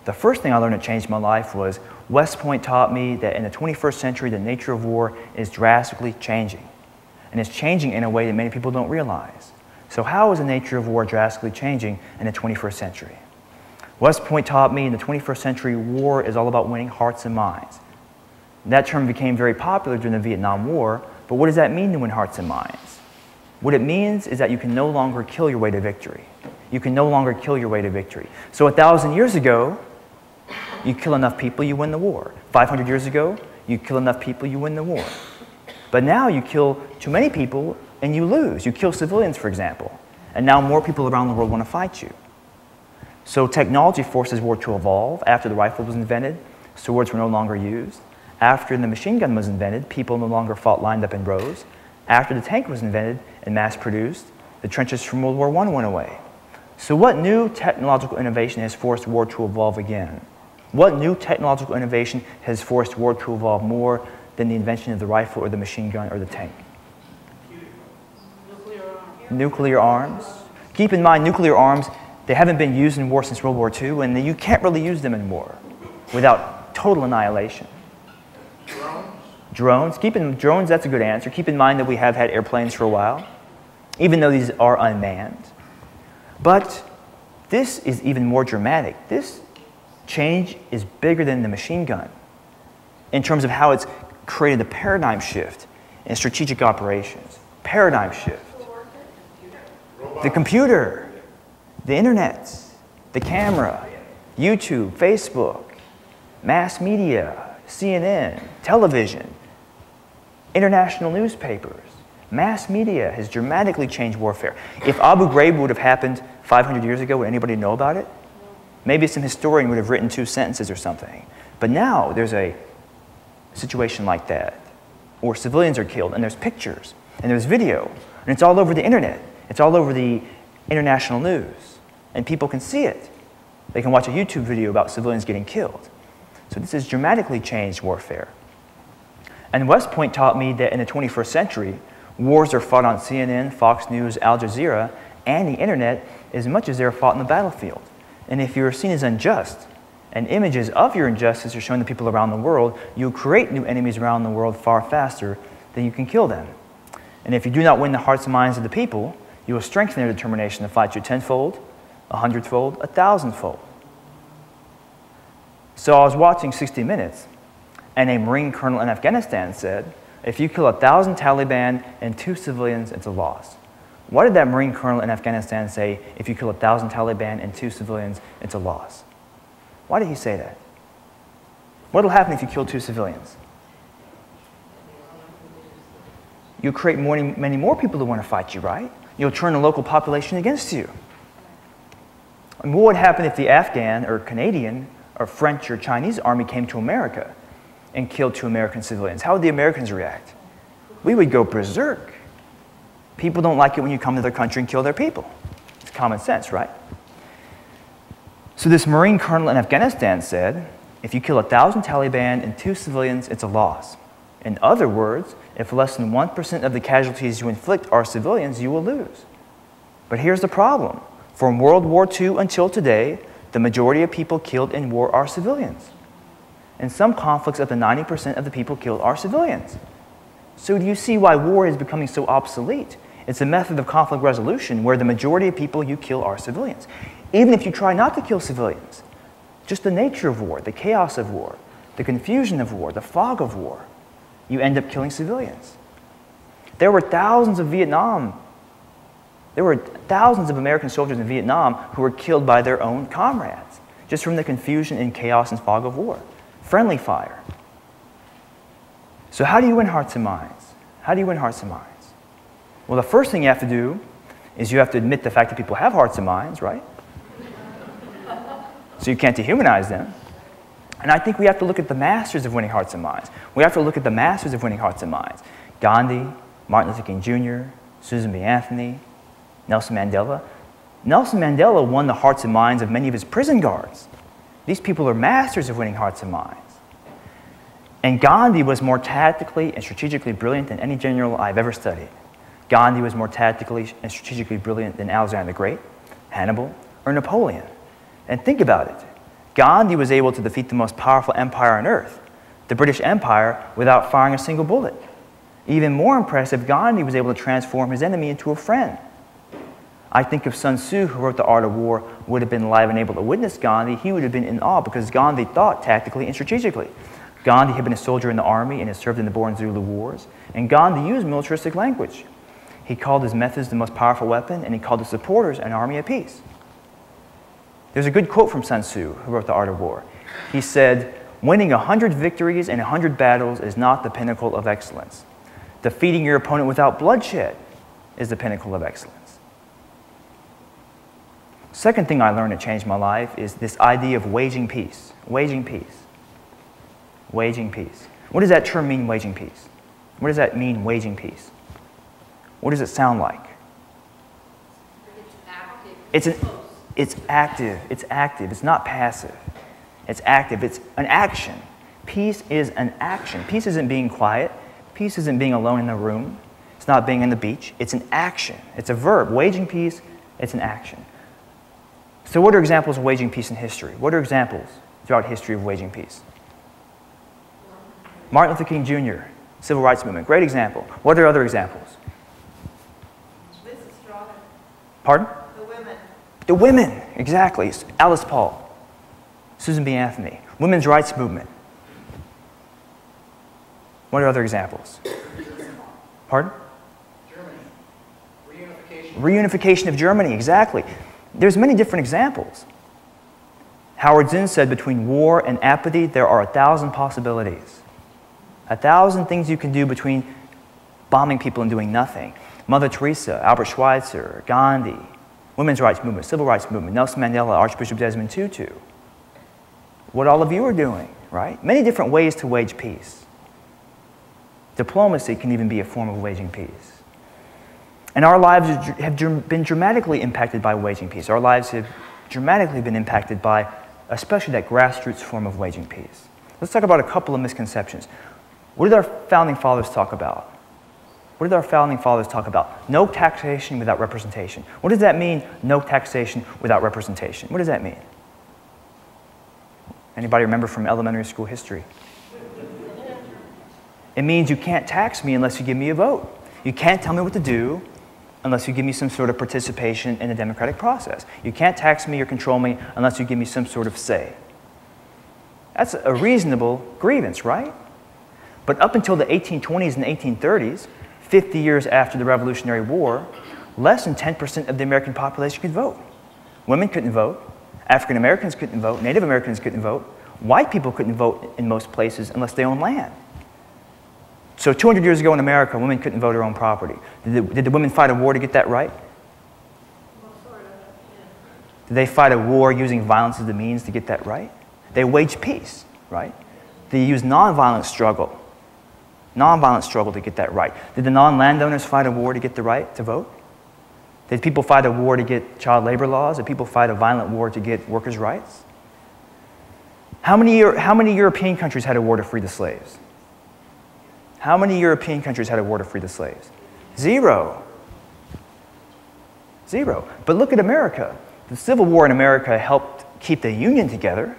The first thing I learned that changed my life was West Point taught me that in the 21st century, the nature of war is drastically changing. And it's changing in a way that many people don't realize. So, how is the nature of war drastically changing in the 21st century? West Point taught me in the 21st century, war is all about winning hearts and minds. That term became very popular during the Vietnam War, but what does that mean to win hearts and minds? What it means is that you can no longer kill your way to victory. You can no longer kill your way to victory. So, a thousand years ago, you kill enough people, you win the war. 500 years ago, you kill enough people, you win the war. But now you kill too many people and you lose. You kill civilians, for example. And now more people around the world want to fight you. So technology forces war to evolve. After the rifle was invented, swords were no longer used. After the machine gun was invented, people no longer fought lined up in rows. After the tank was invented and mass produced, the trenches from World War I went away. So, what new technological innovation has forced war to evolve again? What new technological innovation has forced war to evolve more than the invention of the rifle or the machine gun or the tank?
Nuclear arms.
Nuclear arms. Keep in mind, nuclear arms, they haven't been used in war since World War II, and you can't really use them in war without total annihilation.
Drones.
Keep in drones. That's a good answer. Keep in mind that we have had airplanes for a while, even though these are unmanned. But this is even more dramatic. This change is bigger than the machine gun in terms of how it's created a paradigm shift in strategic operations. Paradigm shift. The computer, the internet, the camera, YouTube, Facebook, mass media, CNN, television, international newspapers. Mass media has dramatically changed warfare. If Abu Ghraib would have happened 500 years ago, would anybody know about it? Maybe some historian would have written two sentences or something. But now there's a situation like that where civilians are killed, and there's pictures, and there's video, and it's all over the internet. It's all over the international news, and people can see it. They can watch a YouTube video about civilians getting killed. So this has dramatically changed warfare. And West Point taught me that in the 21st century, wars are fought on CNN, Fox News, Al Jazeera, and the internet as much as they're fought in the battlefield. And if you're seen as unjust, and images of your injustice are shown to people around the world, you'll create new enemies around the world far faster than you can kill them. And if you do not win the hearts and minds of the people, you will strengthen their determination to fight you tenfold, a hundredfold, a thousandfold. So I was watching 60 Minutes, and a Marine colonel in Afghanistan said, if you kill a thousand Taliban and two civilians, it's a loss. Why did that Marine colonel in Afghanistan say, if you kill a thousand Taliban and two civilians, it's a loss? Why did he say that? What will happen if you kill two civilians? You'll create many, many more people who want to fight you, right? You'll turn the local population against you. And what would happen if the Afghan or Canadian or French or Chinese army came to America and killed two American civilians? How would the Americans react? We would go berserk. People don't like it when you come to their country and kill their people. It's common sense, right? So this Marine colonel in Afghanistan said, if you kill a thousand Taliban and two civilians, it's a loss. In other words, if less than 1% of the casualties you inflict are civilians, you will lose. But here's the problem. From World War II until today, the majority of people killed in war are civilians. In some conflicts, up to 90% of the people killed are civilians. So do you see why war is becoming so obsolete? It's a method of conflict resolution where the majority of people you kill are civilians. Even if you try not to kill civilians, just the nature of war, the chaos of war, the confusion of war, the fog of war, you end up killing civilians. There were thousands of Vietnam, there were thousands of American soldiers in Vietnam who were killed by their own comrades, just from the confusion and chaos and fog of war. Friendly fire. So, how do you win hearts and minds? How do you win hearts and minds? Well, the first thing you have to do is you have to admit the fact that people have hearts and minds, right? So you can't dehumanize them. And I think we have to look at the masters of winning hearts and minds. We have to look at the masters of winning hearts and minds. Gandhi, Martin Luther King Jr., Susan B. Anthony, Nelson Mandela. Nelson Mandela won the hearts and minds of many of his prison guards. These people are masters of winning hearts and minds. And Gandhi was more tactically and strategically brilliant than any general I've ever studied. Gandhi was more tactically and strategically brilliant than Alexander the Great, Hannibal, or Napoleon. And think about it. Gandhi was able to defeat the most powerful empire on earth, the British Empire, without firing a single bullet. Even more impressive, Gandhi was able to transform his enemy into a friend. I think if Sun Tzu, who wrote The Art of War, would have been alive and able to witness Gandhi, he would have been in awe because Gandhi thought tactically and strategically. Gandhi had been a soldier in the army and had served in the Boer and Zulu Wars, and Gandhi used militaristic language. He called his methods the most powerful weapon, and he called his supporters an army of peace. There's a good quote from Sun Tzu, who wrote The Art of War. He said, Winning a hundred victories and a hundred battles is not the pinnacle of excellence. Defeating your opponent without bloodshed is the pinnacle of excellence. Second thing I learned that changed my life is this idea of waging peace. Waging peace. Waging peace. What does that term mean, waging peace? What does that mean, waging peace? What does it sound like?
It's active.
It's, an, it's active. It's active. It's not passive. It's active. It's an action. Peace is an action. Peace isn't being quiet. Peace isn't being alone in the room. It's not being on the beach. It's an action. It's a verb. Waging peace, it's an action. So, what are examples of waging peace in history? What are examples throughout history of waging peace? Martin Luther King Jr., Civil Rights Movement, great example. What are other examples?
Mrs. Strawman,
Pardon?
the women,
The women, exactly. Alice Paul, Susan B. Anthony, women's rights movement. What are other examples? Pardon?
Germany, reunification.
Reunification of Germany, exactly. There's many different examples. Howard Zinn said between war and apathy, there are a thousand possibilities. A thousand things you can do between bombing people and doing nothing. Mother Teresa, Albert Schweitzer, Gandhi, women's rights movement, civil rights movement, Nelson Mandela, Archbishop Desmond Tutu. What all of you are doing, right? Many different ways to wage peace. Diplomacy can even be a form of waging peace. And our lives have been dramatically impacted by waging peace. Our lives have dramatically been impacted by, especially that grassroots form of waging peace. Let's talk about a couple of misconceptions. What did our founding fathers talk about? What did our founding fathers talk about? No taxation without representation. What does that mean, no taxation without representation? What does that mean? Anybody remember from elementary school history? It means you can't tax me unless you give me a vote. You can't tell me what to do unless you give me some sort of participation in the democratic process. You can't tax me or control me unless you give me some sort of say. That's a reasonable grievance, right? But up until the 1820s and 1830s, 50 years after the Revolutionary War, less than 10% of the American population could vote. Women couldn't vote, African Americans couldn't vote, Native Americans couldn't vote, white people couldn't vote in most places unless they owned land. So 200 years ago in America, women couldn't vote their own property. Did the, did the women fight a war to get that right? Did they fight a war using violence as the means to get that right? They waged peace, right? They used nonviolent struggle, nonviolent struggle to get that right. Did the non-landowners fight a war to get the right to vote? Did people fight a war to get child labor laws? Did people fight a violent war to get workers' rights? How many, how many European countries had a war to free the slaves? How many European countries had a war to free the slaves? Zero. Zero. But look at America. The Civil War in America helped keep the Union together,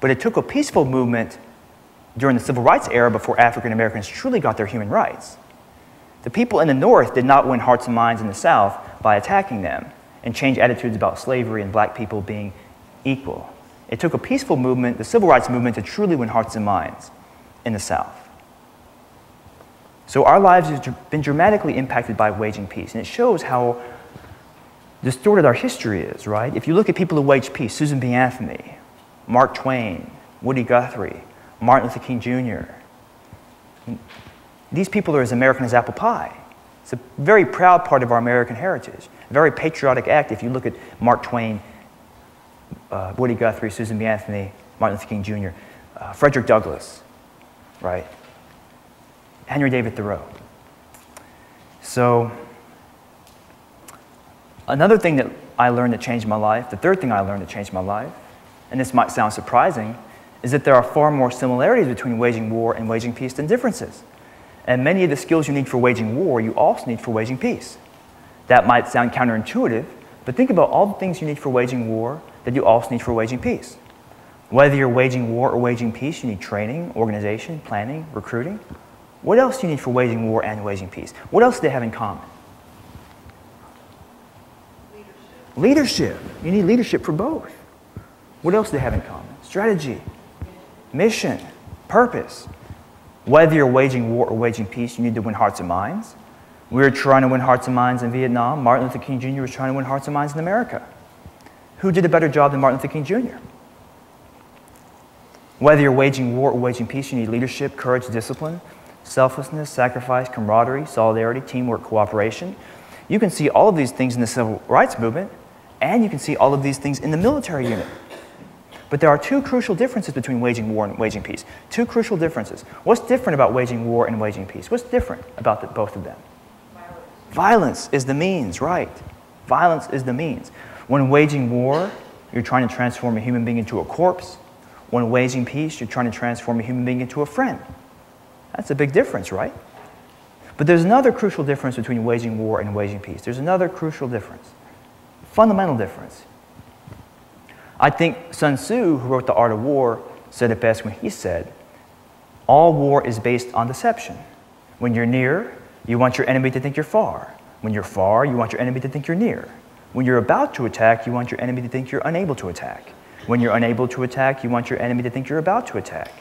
but it took a peaceful movement during the Civil Rights era before African Americans truly got their human rights. The people in the North did not win hearts and minds in the South by attacking them and change attitudes about slavery and black people being equal. It took a peaceful movement, the Civil Rights Movement, to truly win hearts and minds in the South. So our lives have been dramatically impacted by waging peace, and it shows how distorted our history is, right? If you look at people who waged peace, Susan B. Anthony, Mark Twain, Woody Guthrie, Martin Luther King Jr., these people are as American as apple pie. It's a very proud part of our American heritage, a very patriotic act if you look at Mark Twain, uh, Woody Guthrie, Susan B. Anthony, Martin Luther King Jr., uh, Frederick Douglass, right? Henry David Thoreau. So, another thing that I learned that changed my life, the third thing I learned that changed my life, and this might sound surprising, is that there are far more similarities between waging war and waging peace than differences. And many of the skills you need for waging war, you also need for waging peace. That might sound counterintuitive, but think about all the things you need for waging war that you also need for waging peace. Whether you're waging war or waging peace, you need training, organization, planning, recruiting. What else do you need for waging war and waging peace? What else do they have in common? Leadership. leadership. You need leadership for both. What else do they have in common? Strategy, mission, purpose. Whether you're waging war or waging peace, you need to win hearts and minds. We were trying to win hearts and minds in Vietnam. Martin Luther King Jr. was trying to win hearts and minds in America. Who did a better job than Martin Luther King Jr.? Whether you're waging war or waging peace, you need leadership, courage, discipline, selflessness, sacrifice, camaraderie, solidarity, teamwork, cooperation. You can see all of these things in the civil rights movement, and you can see all of these things in the military unit. But there are two crucial differences between waging war and waging peace. Two crucial differences. What's different about waging war and waging peace? What's different about the, both of them? Violence. Violence is the means, right. Violence is the means. When waging war, you're trying to transform a human being into a corpse. When waging peace, you're trying to transform a human being into a friend. That's a big difference, right? But there's another crucial difference between waging war and waging peace. There's another crucial difference, fundamental difference. I think Sun Tzu, who wrote The Art of War, said it best when he said, All war is based on deception. When you're near, you want your enemy to think you're far. When you're far, you want your enemy to think you're near. When you're about to attack, you want your enemy to think you're unable to attack. When you're unable to attack, you want your enemy to think you're about to attack.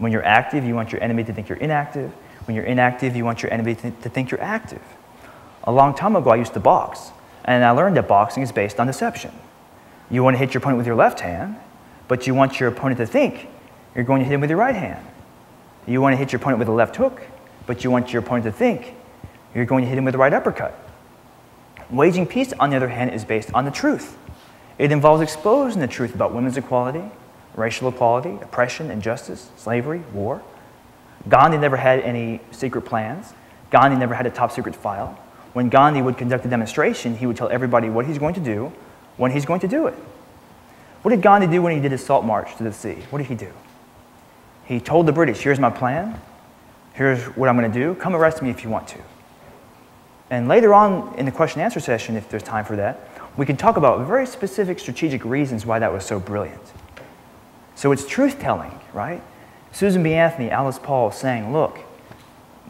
When you're active, you want your enemy to think you're inactive. When you're inactive, you want your enemy to, to think you're active. A long time ago, I used to box, and I learned that boxing is based on deception. You want to hit your opponent with your left hand, but you want your opponent to think you're going to hit him with your right hand. You want to hit your opponent with a left hook, but you want your opponent to think you're going to hit him with the right uppercut. Waging peace, on the other hand, is based on the truth. It involves exposing the truth about women's equality, racial equality, oppression, injustice, slavery, war. Gandhi never had any secret plans. Gandhi never had a top secret file. When Gandhi would conduct a demonstration, he would tell everybody what he's going to do, when he's going to do it. What did Gandhi do when he did his salt march to the sea? What did he do? He told the British, here's my plan, here's what I'm going to do, come arrest me if you want to. And later on in the question and answer session, if there's time for that, we can talk about very specific strategic reasons why that was so brilliant. So it's truth telling, right? Susan B. Anthony, Alice Paul saying, look,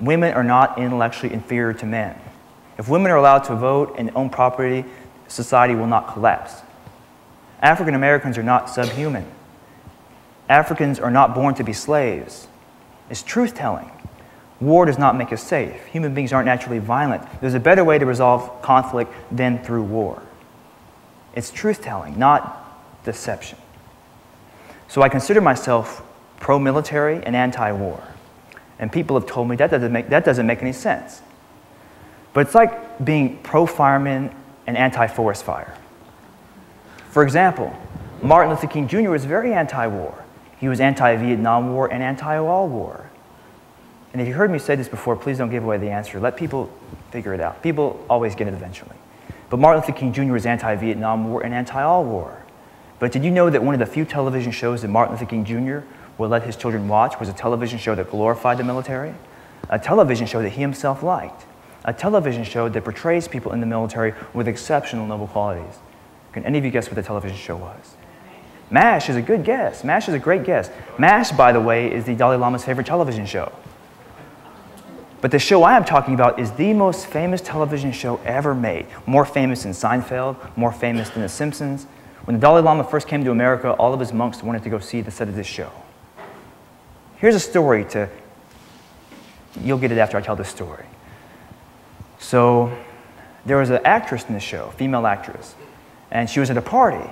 women are not intellectually inferior to men. If women are allowed to vote and own property, society will not collapse. African Americans are not subhuman. Africans are not born to be slaves. It's truth telling. War does not make us safe. Human beings aren't naturally violent. There's a better way to resolve conflict than through war. It's truth telling, not deception. So I consider myself pro military and anti war. And people have told me that doesn't, make, that doesn't make any sense. But it's like being pro fireman and anti forest fire. For example, Martin Luther King Jr. was very anti war. He was anti Vietnam War and anti all war. And if you heard me say this before, please don't give away the answer. Let people figure it out. People always get it eventually. But Martin Luther King Jr. was anti Vietnam War and anti all war. But did you know that one of the few television shows that Martin Luther King Jr. would let his children watch was a television show that glorified the military? A television show that he himself liked. A television show that portrays people in the military with exceptional noble qualities. Can any of you guess what the television show was? MASH is a good guess. MASH is a great guess. MASH, by the way, is the Dalai Lama's favorite television show. But the show I am talking about is the most famous television show ever made. More famous than Seinfeld, more famous than The Simpsons. When the Dalai Lama first came to America, all of his monks wanted to go see the set of this show. Here's a story to, you'll get it after I tell this story. So there was an actress in the show, female actress, and she was at a party.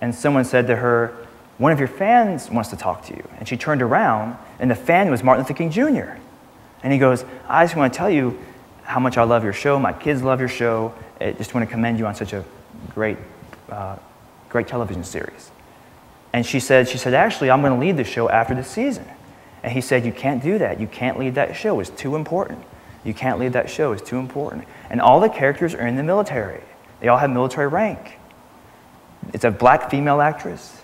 And someone said to her, One of your fans wants to talk to you. And she turned around, and the fan was Martin Luther King Jr. And he goes, I just want to tell you how much I love your show. My kids love your show. I just want to commend you on such a great, uh, great television series. And she said, she said, actually, I'm going to lead the show after the season. And he said, you can't do that. You can't lead that show. It's too important. You can't lead that show. It's too important. And all the characters are in the military. They all have military rank. It's a black female actress.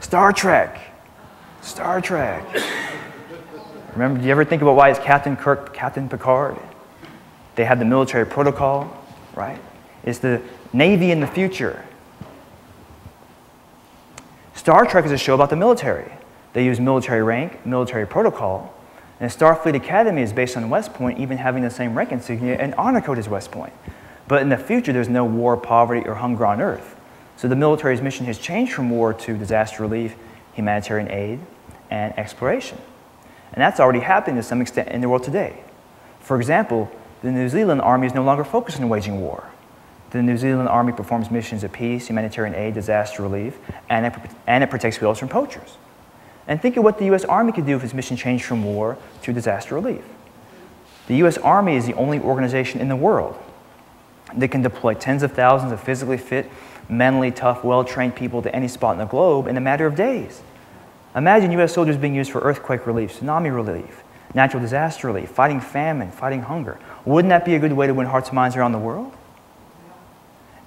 Star Trek. Star Trek. Remember, do you ever think about why it's Captain Kirk, Captain Picard? They have the military protocol, right? It's the Navy in the future. Star Trek is a show about the military. They use military rank, military protocol, and Starfleet Academy is based on West Point, even having the same rank insignia and honor code as West Point. But in the future, there's no war, poverty, or hunger on Earth. So the military's mission has changed from war to disaster relief, humanitarian aid, and exploration. And that's already happening to some extent in the world today. For example, the New Zealand Army is no longer focused on waging war. The New Zealand Army performs missions of peace, humanitarian aid, disaster relief, and it, and it protects whales from poachers. And think of what the U.S. Army could do if its mission changed from war to disaster relief. The U.S. Army is the only organization in the world that can deploy tens of thousands of physically fit, mentally tough, well trained people to any spot in the globe in a matter of days. Imagine U.S. soldiers being used for earthquake relief, tsunami relief, natural disaster relief, fighting famine, fighting hunger. Wouldn't that be a good way to win hearts and minds around the world?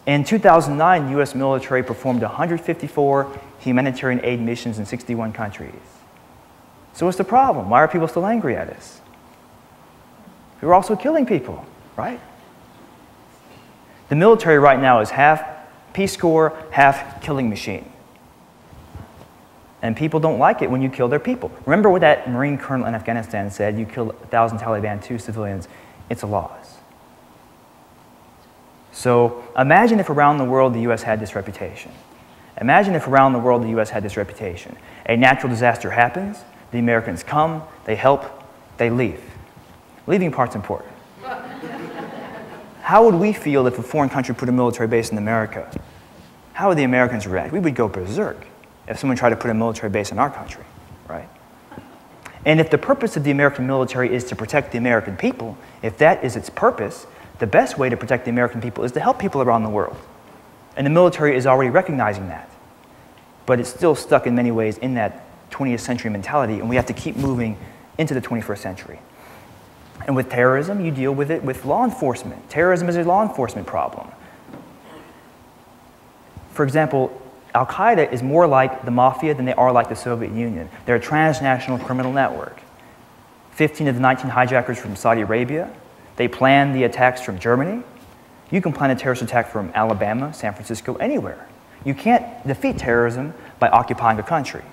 In 2009, U.S. military performed 154 humanitarian aid missions in 61 countries. So what's the problem? Why are people still angry at us? We're also killing people, right? The military right now is half Peace Corps, half killing machine. And people don't like it when you kill their people. Remember what that Marine colonel in Afghanistan said you killed 1,000 Taliban, two civilians. It's a loss. So imagine if around the world the U.S. had this reputation. Imagine if around the world the U.S. had this reputation. A natural disaster happens, the Americans come, they help, they leave. Leaving part's important. How would we feel if a foreign country put a military base in America? How would the Americans react? We would go berserk if someone tried to put a military base in our country, right? And if the purpose of the American military is to protect the American people, if that is its purpose, the best way to protect the American people is to help people around the world. And the military is already recognizing that. But it's still stuck in many ways in that 20th century mentality, and we have to keep moving into the 21st century. And with terrorism, you deal with it with law enforcement. Terrorism is a law enforcement problem. For example, Al Qaeda is more like the mafia than they are like the Soviet Union. They're a transnational criminal network. 15 of the 19 hijackers from Saudi Arabia. They plan the attacks from Germany. You can plan a terrorist attack from Alabama, San Francisco, anywhere. You can't defeat terrorism by occupying a country.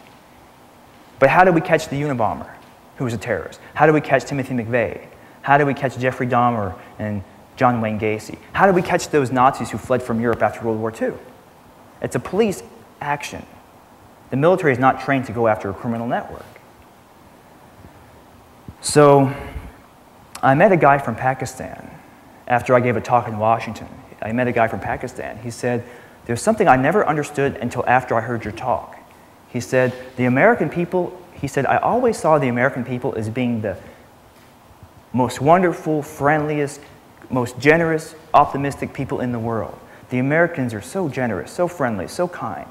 But how did we catch the Unabomber, who was a terrorist? How did we catch Timothy McVeigh? How did we catch Jeffrey Dahmer and John Wayne Gacy? How did we catch those Nazis who fled from Europe after World War II? It's a police action. The military is not trained to go after a criminal network. So I met a guy from Pakistan after I gave a talk in Washington. I met a guy from Pakistan. He said, There's something I never understood until after I heard your talk. He said, The American people, he said, I always saw the American people as being the most wonderful, friendliest, most generous, optimistic people in the world. The Americans are so generous, so friendly, so kind,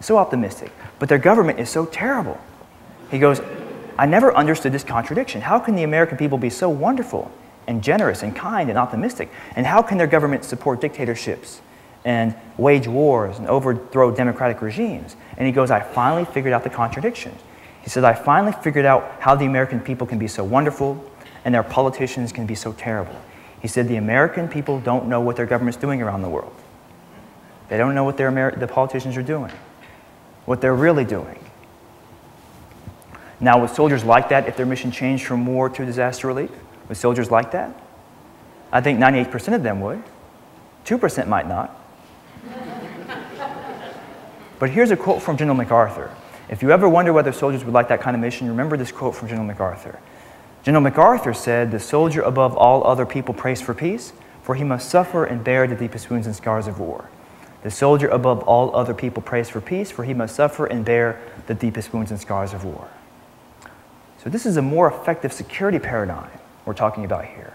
so optimistic, but their government is so terrible. He goes, I never understood this contradiction. How can the American people be so wonderful and generous and kind and optimistic? And how can their government support dictatorships and wage wars and overthrow democratic regimes? And he goes, I finally figured out the contradiction. He says, I finally figured out how the American people can be so wonderful and their politicians can be so terrible. He said, The American people don't know what their government's doing around the world. They don't know what their Amer- the politicians are doing, what they're really doing. Now, with soldiers like that, if their mission changed from war to disaster relief, with soldiers like that, I think 98% of them would. 2% might not. but here's a quote from General MacArthur. If you ever wonder whether soldiers would like that kind of mission, remember this quote from General MacArthur. General MacArthur said, The soldier above all other people prays for peace, for he must suffer and bear the deepest wounds and scars of war. The soldier above all other people prays for peace, for he must suffer and bear the deepest wounds and scars of war. So, this is a more effective security paradigm we're talking about here.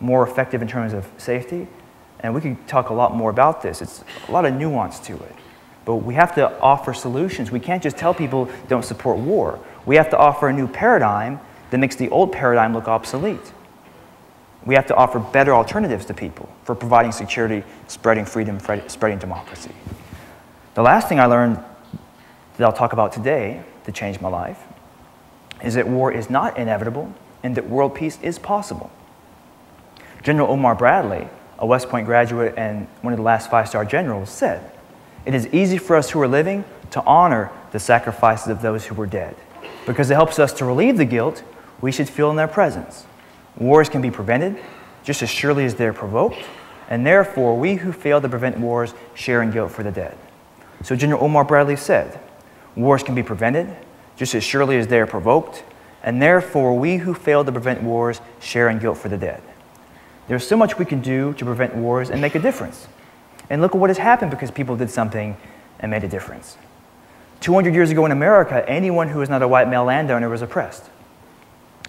More effective in terms of safety. And we could talk a lot more about this. It's a lot of nuance to it. But we have to offer solutions. We can't just tell people don't support war. We have to offer a new paradigm that makes the old paradigm look obsolete. We have to offer better alternatives to people for providing security, spreading freedom, spreading democracy. The last thing I learned that I'll talk about today that changed my life is that war is not inevitable and that world peace is possible. General Omar Bradley, a West Point graduate and one of the last five star generals, said, It is easy for us who are living to honor the sacrifices of those who were dead. Because it helps us to relieve the guilt we should feel in their presence. Wars can be prevented just as surely as they're provoked, and therefore we who fail to prevent wars share in guilt for the dead. So General Omar Bradley said, Wars can be prevented just as surely as they are provoked, and therefore we who fail to prevent wars share in guilt for the dead. There's so much we can do to prevent wars and make a difference. And look at what has happened because people did something and made a difference. 200 years ago in America, anyone who was not a white male landowner was oppressed.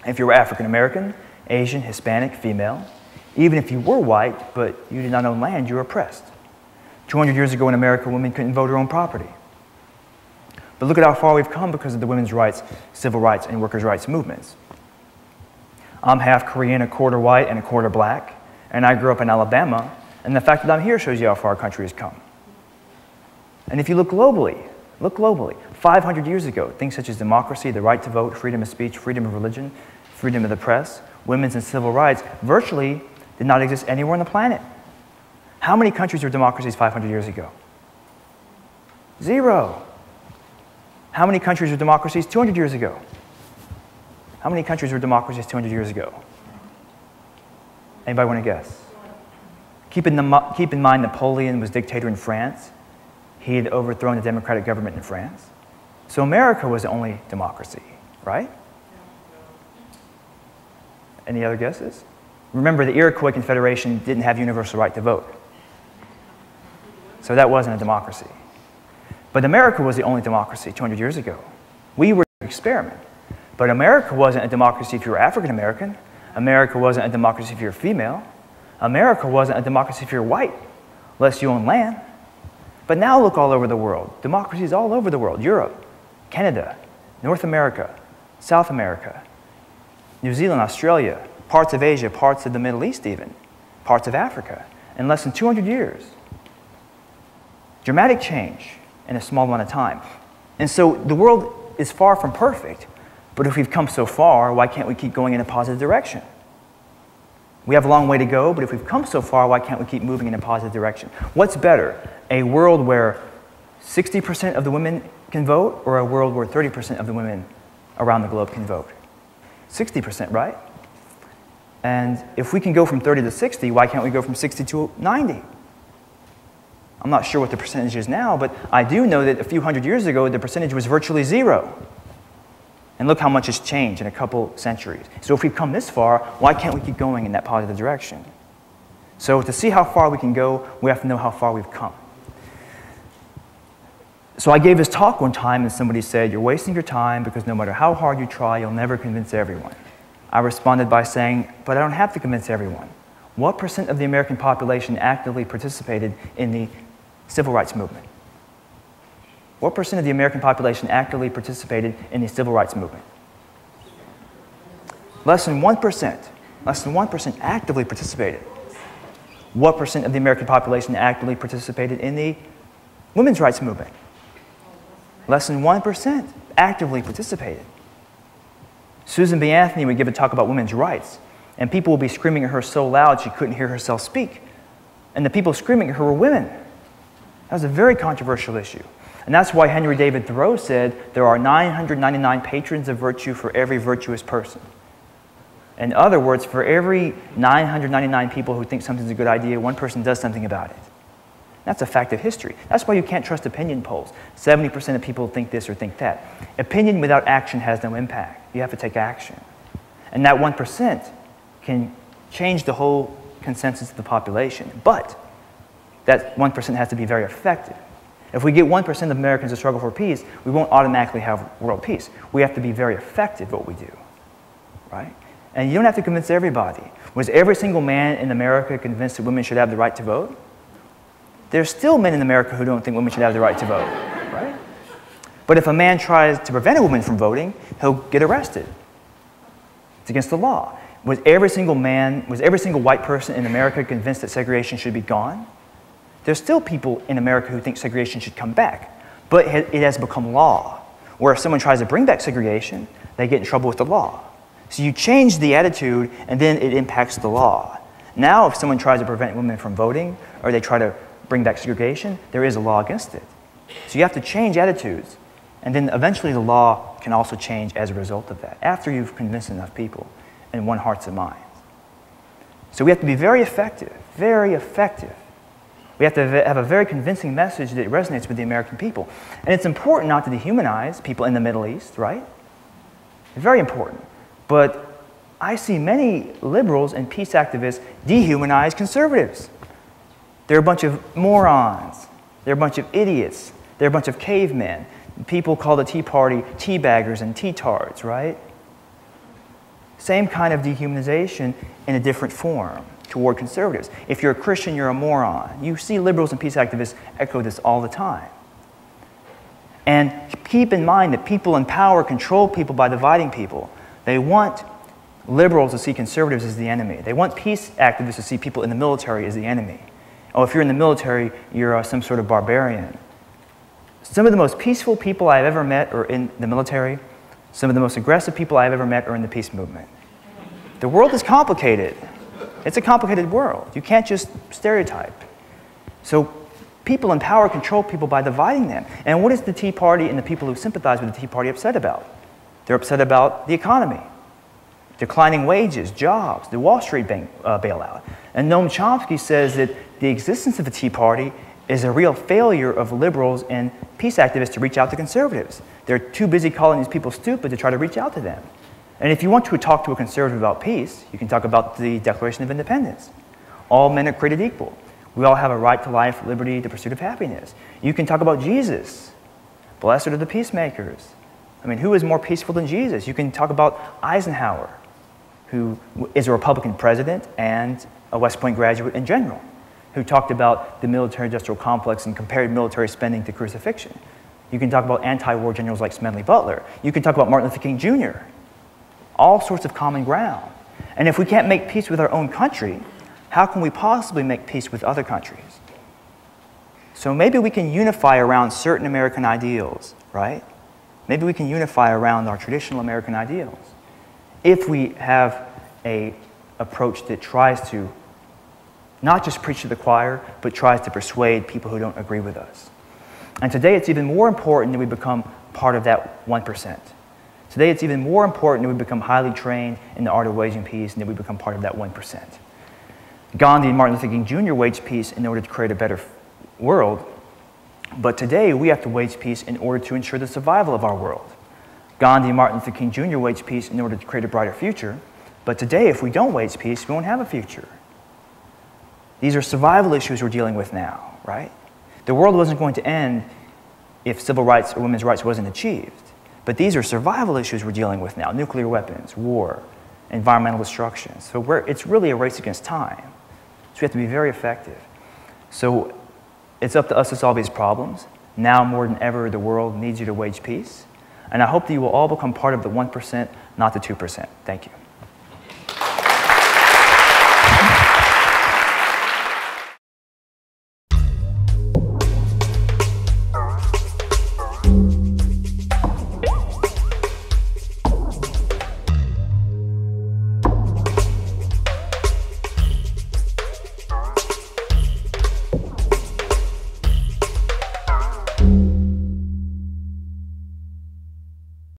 If you were African American, Asian, Hispanic, female, even if you were white but you did not own land, you were oppressed. 200 years ago in America, women couldn't vote or own property. But look at how far we've come because of the women's rights, civil rights, and workers' rights movements. I'm half Korean, a quarter white, and a quarter black, and I grew up in Alabama, and the fact that I'm here shows you how far our country has come. And if you look globally, look globally. 500 years ago, things such as democracy, the right to vote, freedom of speech, freedom of religion, freedom of the press, women's and civil rights virtually did not exist anywhere on the planet. How many countries were democracies 500 years ago? Zero. How many countries were democracies 200 years ago? How many countries were democracies 200 years ago? Anybody want to guess? Keep in, the, keep in mind Napoleon was dictator in France. He had overthrown the democratic government in France. So America was the only democracy, right? Any other guesses? Remember, the Iroquois Confederation didn't have universal right to vote. So that wasn't a democracy. But America was the only democracy 200 years ago. We were an experiment. But America wasn't a democracy if you were African American. America wasn't a democracy if you were female. America wasn't a democracy if you're white, unless you own land. But now look all over the world. Democracies all over the world Europe, Canada, North America, South America, New Zealand, Australia, parts of Asia, parts of the Middle East, even, parts of Africa, in less than 200 years. Dramatic change in a small amount of time. And so the world is far from perfect, but if we've come so far, why can't we keep going in a positive direction? We have a long way to go, but if we've come so far, why can't we keep moving in a positive direction? What's better, a world where 60% of the women can vote or a world where 30% of the women around the globe can vote? 60%, right? And if we can go from 30 to 60, why can't we go from 60 to 90? I'm not sure what the percentage is now, but I do know that a few hundred years ago, the percentage was virtually zero. And look how much has changed in a couple centuries. So if we've come this far, why can't we keep going in that positive direction? So to see how far we can go, we have to know how far we've come. So I gave this talk one time, and somebody said, You're wasting your time because no matter how hard you try, you'll never convince everyone. I responded by saying, But I don't have to convince everyone. What percent of the American population actively participated in the civil rights movement? What percent of the American population actively participated in the civil rights movement? Less than 1%. Less than 1% actively participated. What percent of the American population actively participated in the women's rights movement? Less than 1% actively participated. Susan B. Anthony would give a talk about women's rights, and people would be screaming at her so loud she couldn't hear herself speak. And the people screaming at her were women. That was a very controversial issue. And that's why Henry David Thoreau said there are 999 patrons of virtue for every virtuous person. In other words, for every 999 people who think something's a good idea, one person does something about it. That's a fact of history. That's why you can't trust opinion polls. 70% of people think this or think that. Opinion without action has no impact. You have to take action. And that 1% can change the whole consensus of the population. But that 1% has to be very effective. If we get 1% of Americans to struggle for peace, we won't automatically have world peace. We have to be very effective what we do, right? And you don't have to convince everybody. Was every single man in America convinced that women should have the right to vote? There's still men in America who don't think women should have the right to vote, right? But if a man tries to prevent a woman from voting, he'll get arrested. It's against the law. Was every single man, was every single white person in America convinced that segregation should be gone? There's still people in America who think segregation should come back, but it has become law. Where if someone tries to bring back segregation, they get in trouble with the law. So you change the attitude, and then it impacts the law. Now, if someone tries to prevent women from voting, or they try to bring back segregation, there is a law against it. So you have to change attitudes. And then eventually the law can also change as a result of that, after you've convinced enough people and won hearts and minds. So we have to be very effective, very effective. We have to have a very convincing message that resonates with the American people. And it's important not to dehumanize people in the Middle East, right? Very important. But I see many liberals and peace activists dehumanize conservatives. They're a bunch of morons. They're a bunch of idiots. They're a bunch of cavemen. People call the Tea Party tea baggers and tea tards, right? Same kind of dehumanization in a different form toward conservatives. If you're a Christian, you're a moron. You see liberals and peace activists echo this all the time. And keep in mind that people in power control people by dividing people. They want liberals to see conservatives as the enemy. They want peace activists to see people in the military as the enemy. Oh, if you're in the military, you're uh, some sort of barbarian. Some of the most peaceful people I've ever met are in the military. Some of the most aggressive people I've ever met are in the peace movement. The world is complicated. It's a complicated world. You can't just stereotype. So people in power control people by dividing them. And what is the Tea Party and the people who sympathize with the Tea Party upset about? They're upset about the economy, declining wages, jobs, the Wall Street bank, uh, bailout. And Noam Chomsky says that the existence of the Tea Party is a real failure of liberals and peace activists to reach out to conservatives. They're too busy calling these people stupid to try to reach out to them. And if you want to talk to a conservative about peace, you can talk about the Declaration of Independence. All men are created equal. We all have a right to life, liberty, the pursuit of happiness. You can talk about Jesus. Blessed are the peacemakers. I mean, who is more peaceful than Jesus? You can talk about Eisenhower, who is a Republican president and a West Point graduate in general who talked about the military industrial complex and compared military spending to crucifixion. You can talk about anti war generals like Smedley Butler. You can talk about Martin Luther King Jr. All sorts of common ground. And if we can't make peace with our own country, how can we possibly make peace with other countries? So maybe we can unify around certain American ideals, right? Maybe we can unify around our traditional American ideals if we have a approach that tries to not just preach to the choir, but tries to persuade people who don't agree with us. And today it's even more important that we become part of that 1%. Today it's even more important that we become highly trained in the art of waging peace and that we become part of that 1%. Gandhi and Martin Luther King Jr. waged peace in order to create a better world, but today we have to wage peace in order to ensure the survival of our world. Gandhi and Martin Luther King Jr. waged peace in order to create a brighter future, but today if we don't wage peace, we won't have a future. These are survival issues we're dealing with now, right? The world wasn't going to end if civil rights or women's rights wasn't achieved. But these are survival issues we're dealing with now nuclear weapons, war, environmental destruction. So it's really a race against time. So we have to be very effective. So it's up to us to solve these problems. Now more than ever, the world needs you to wage peace. And I hope that you will all become part of the 1%, not the 2%. Thank you.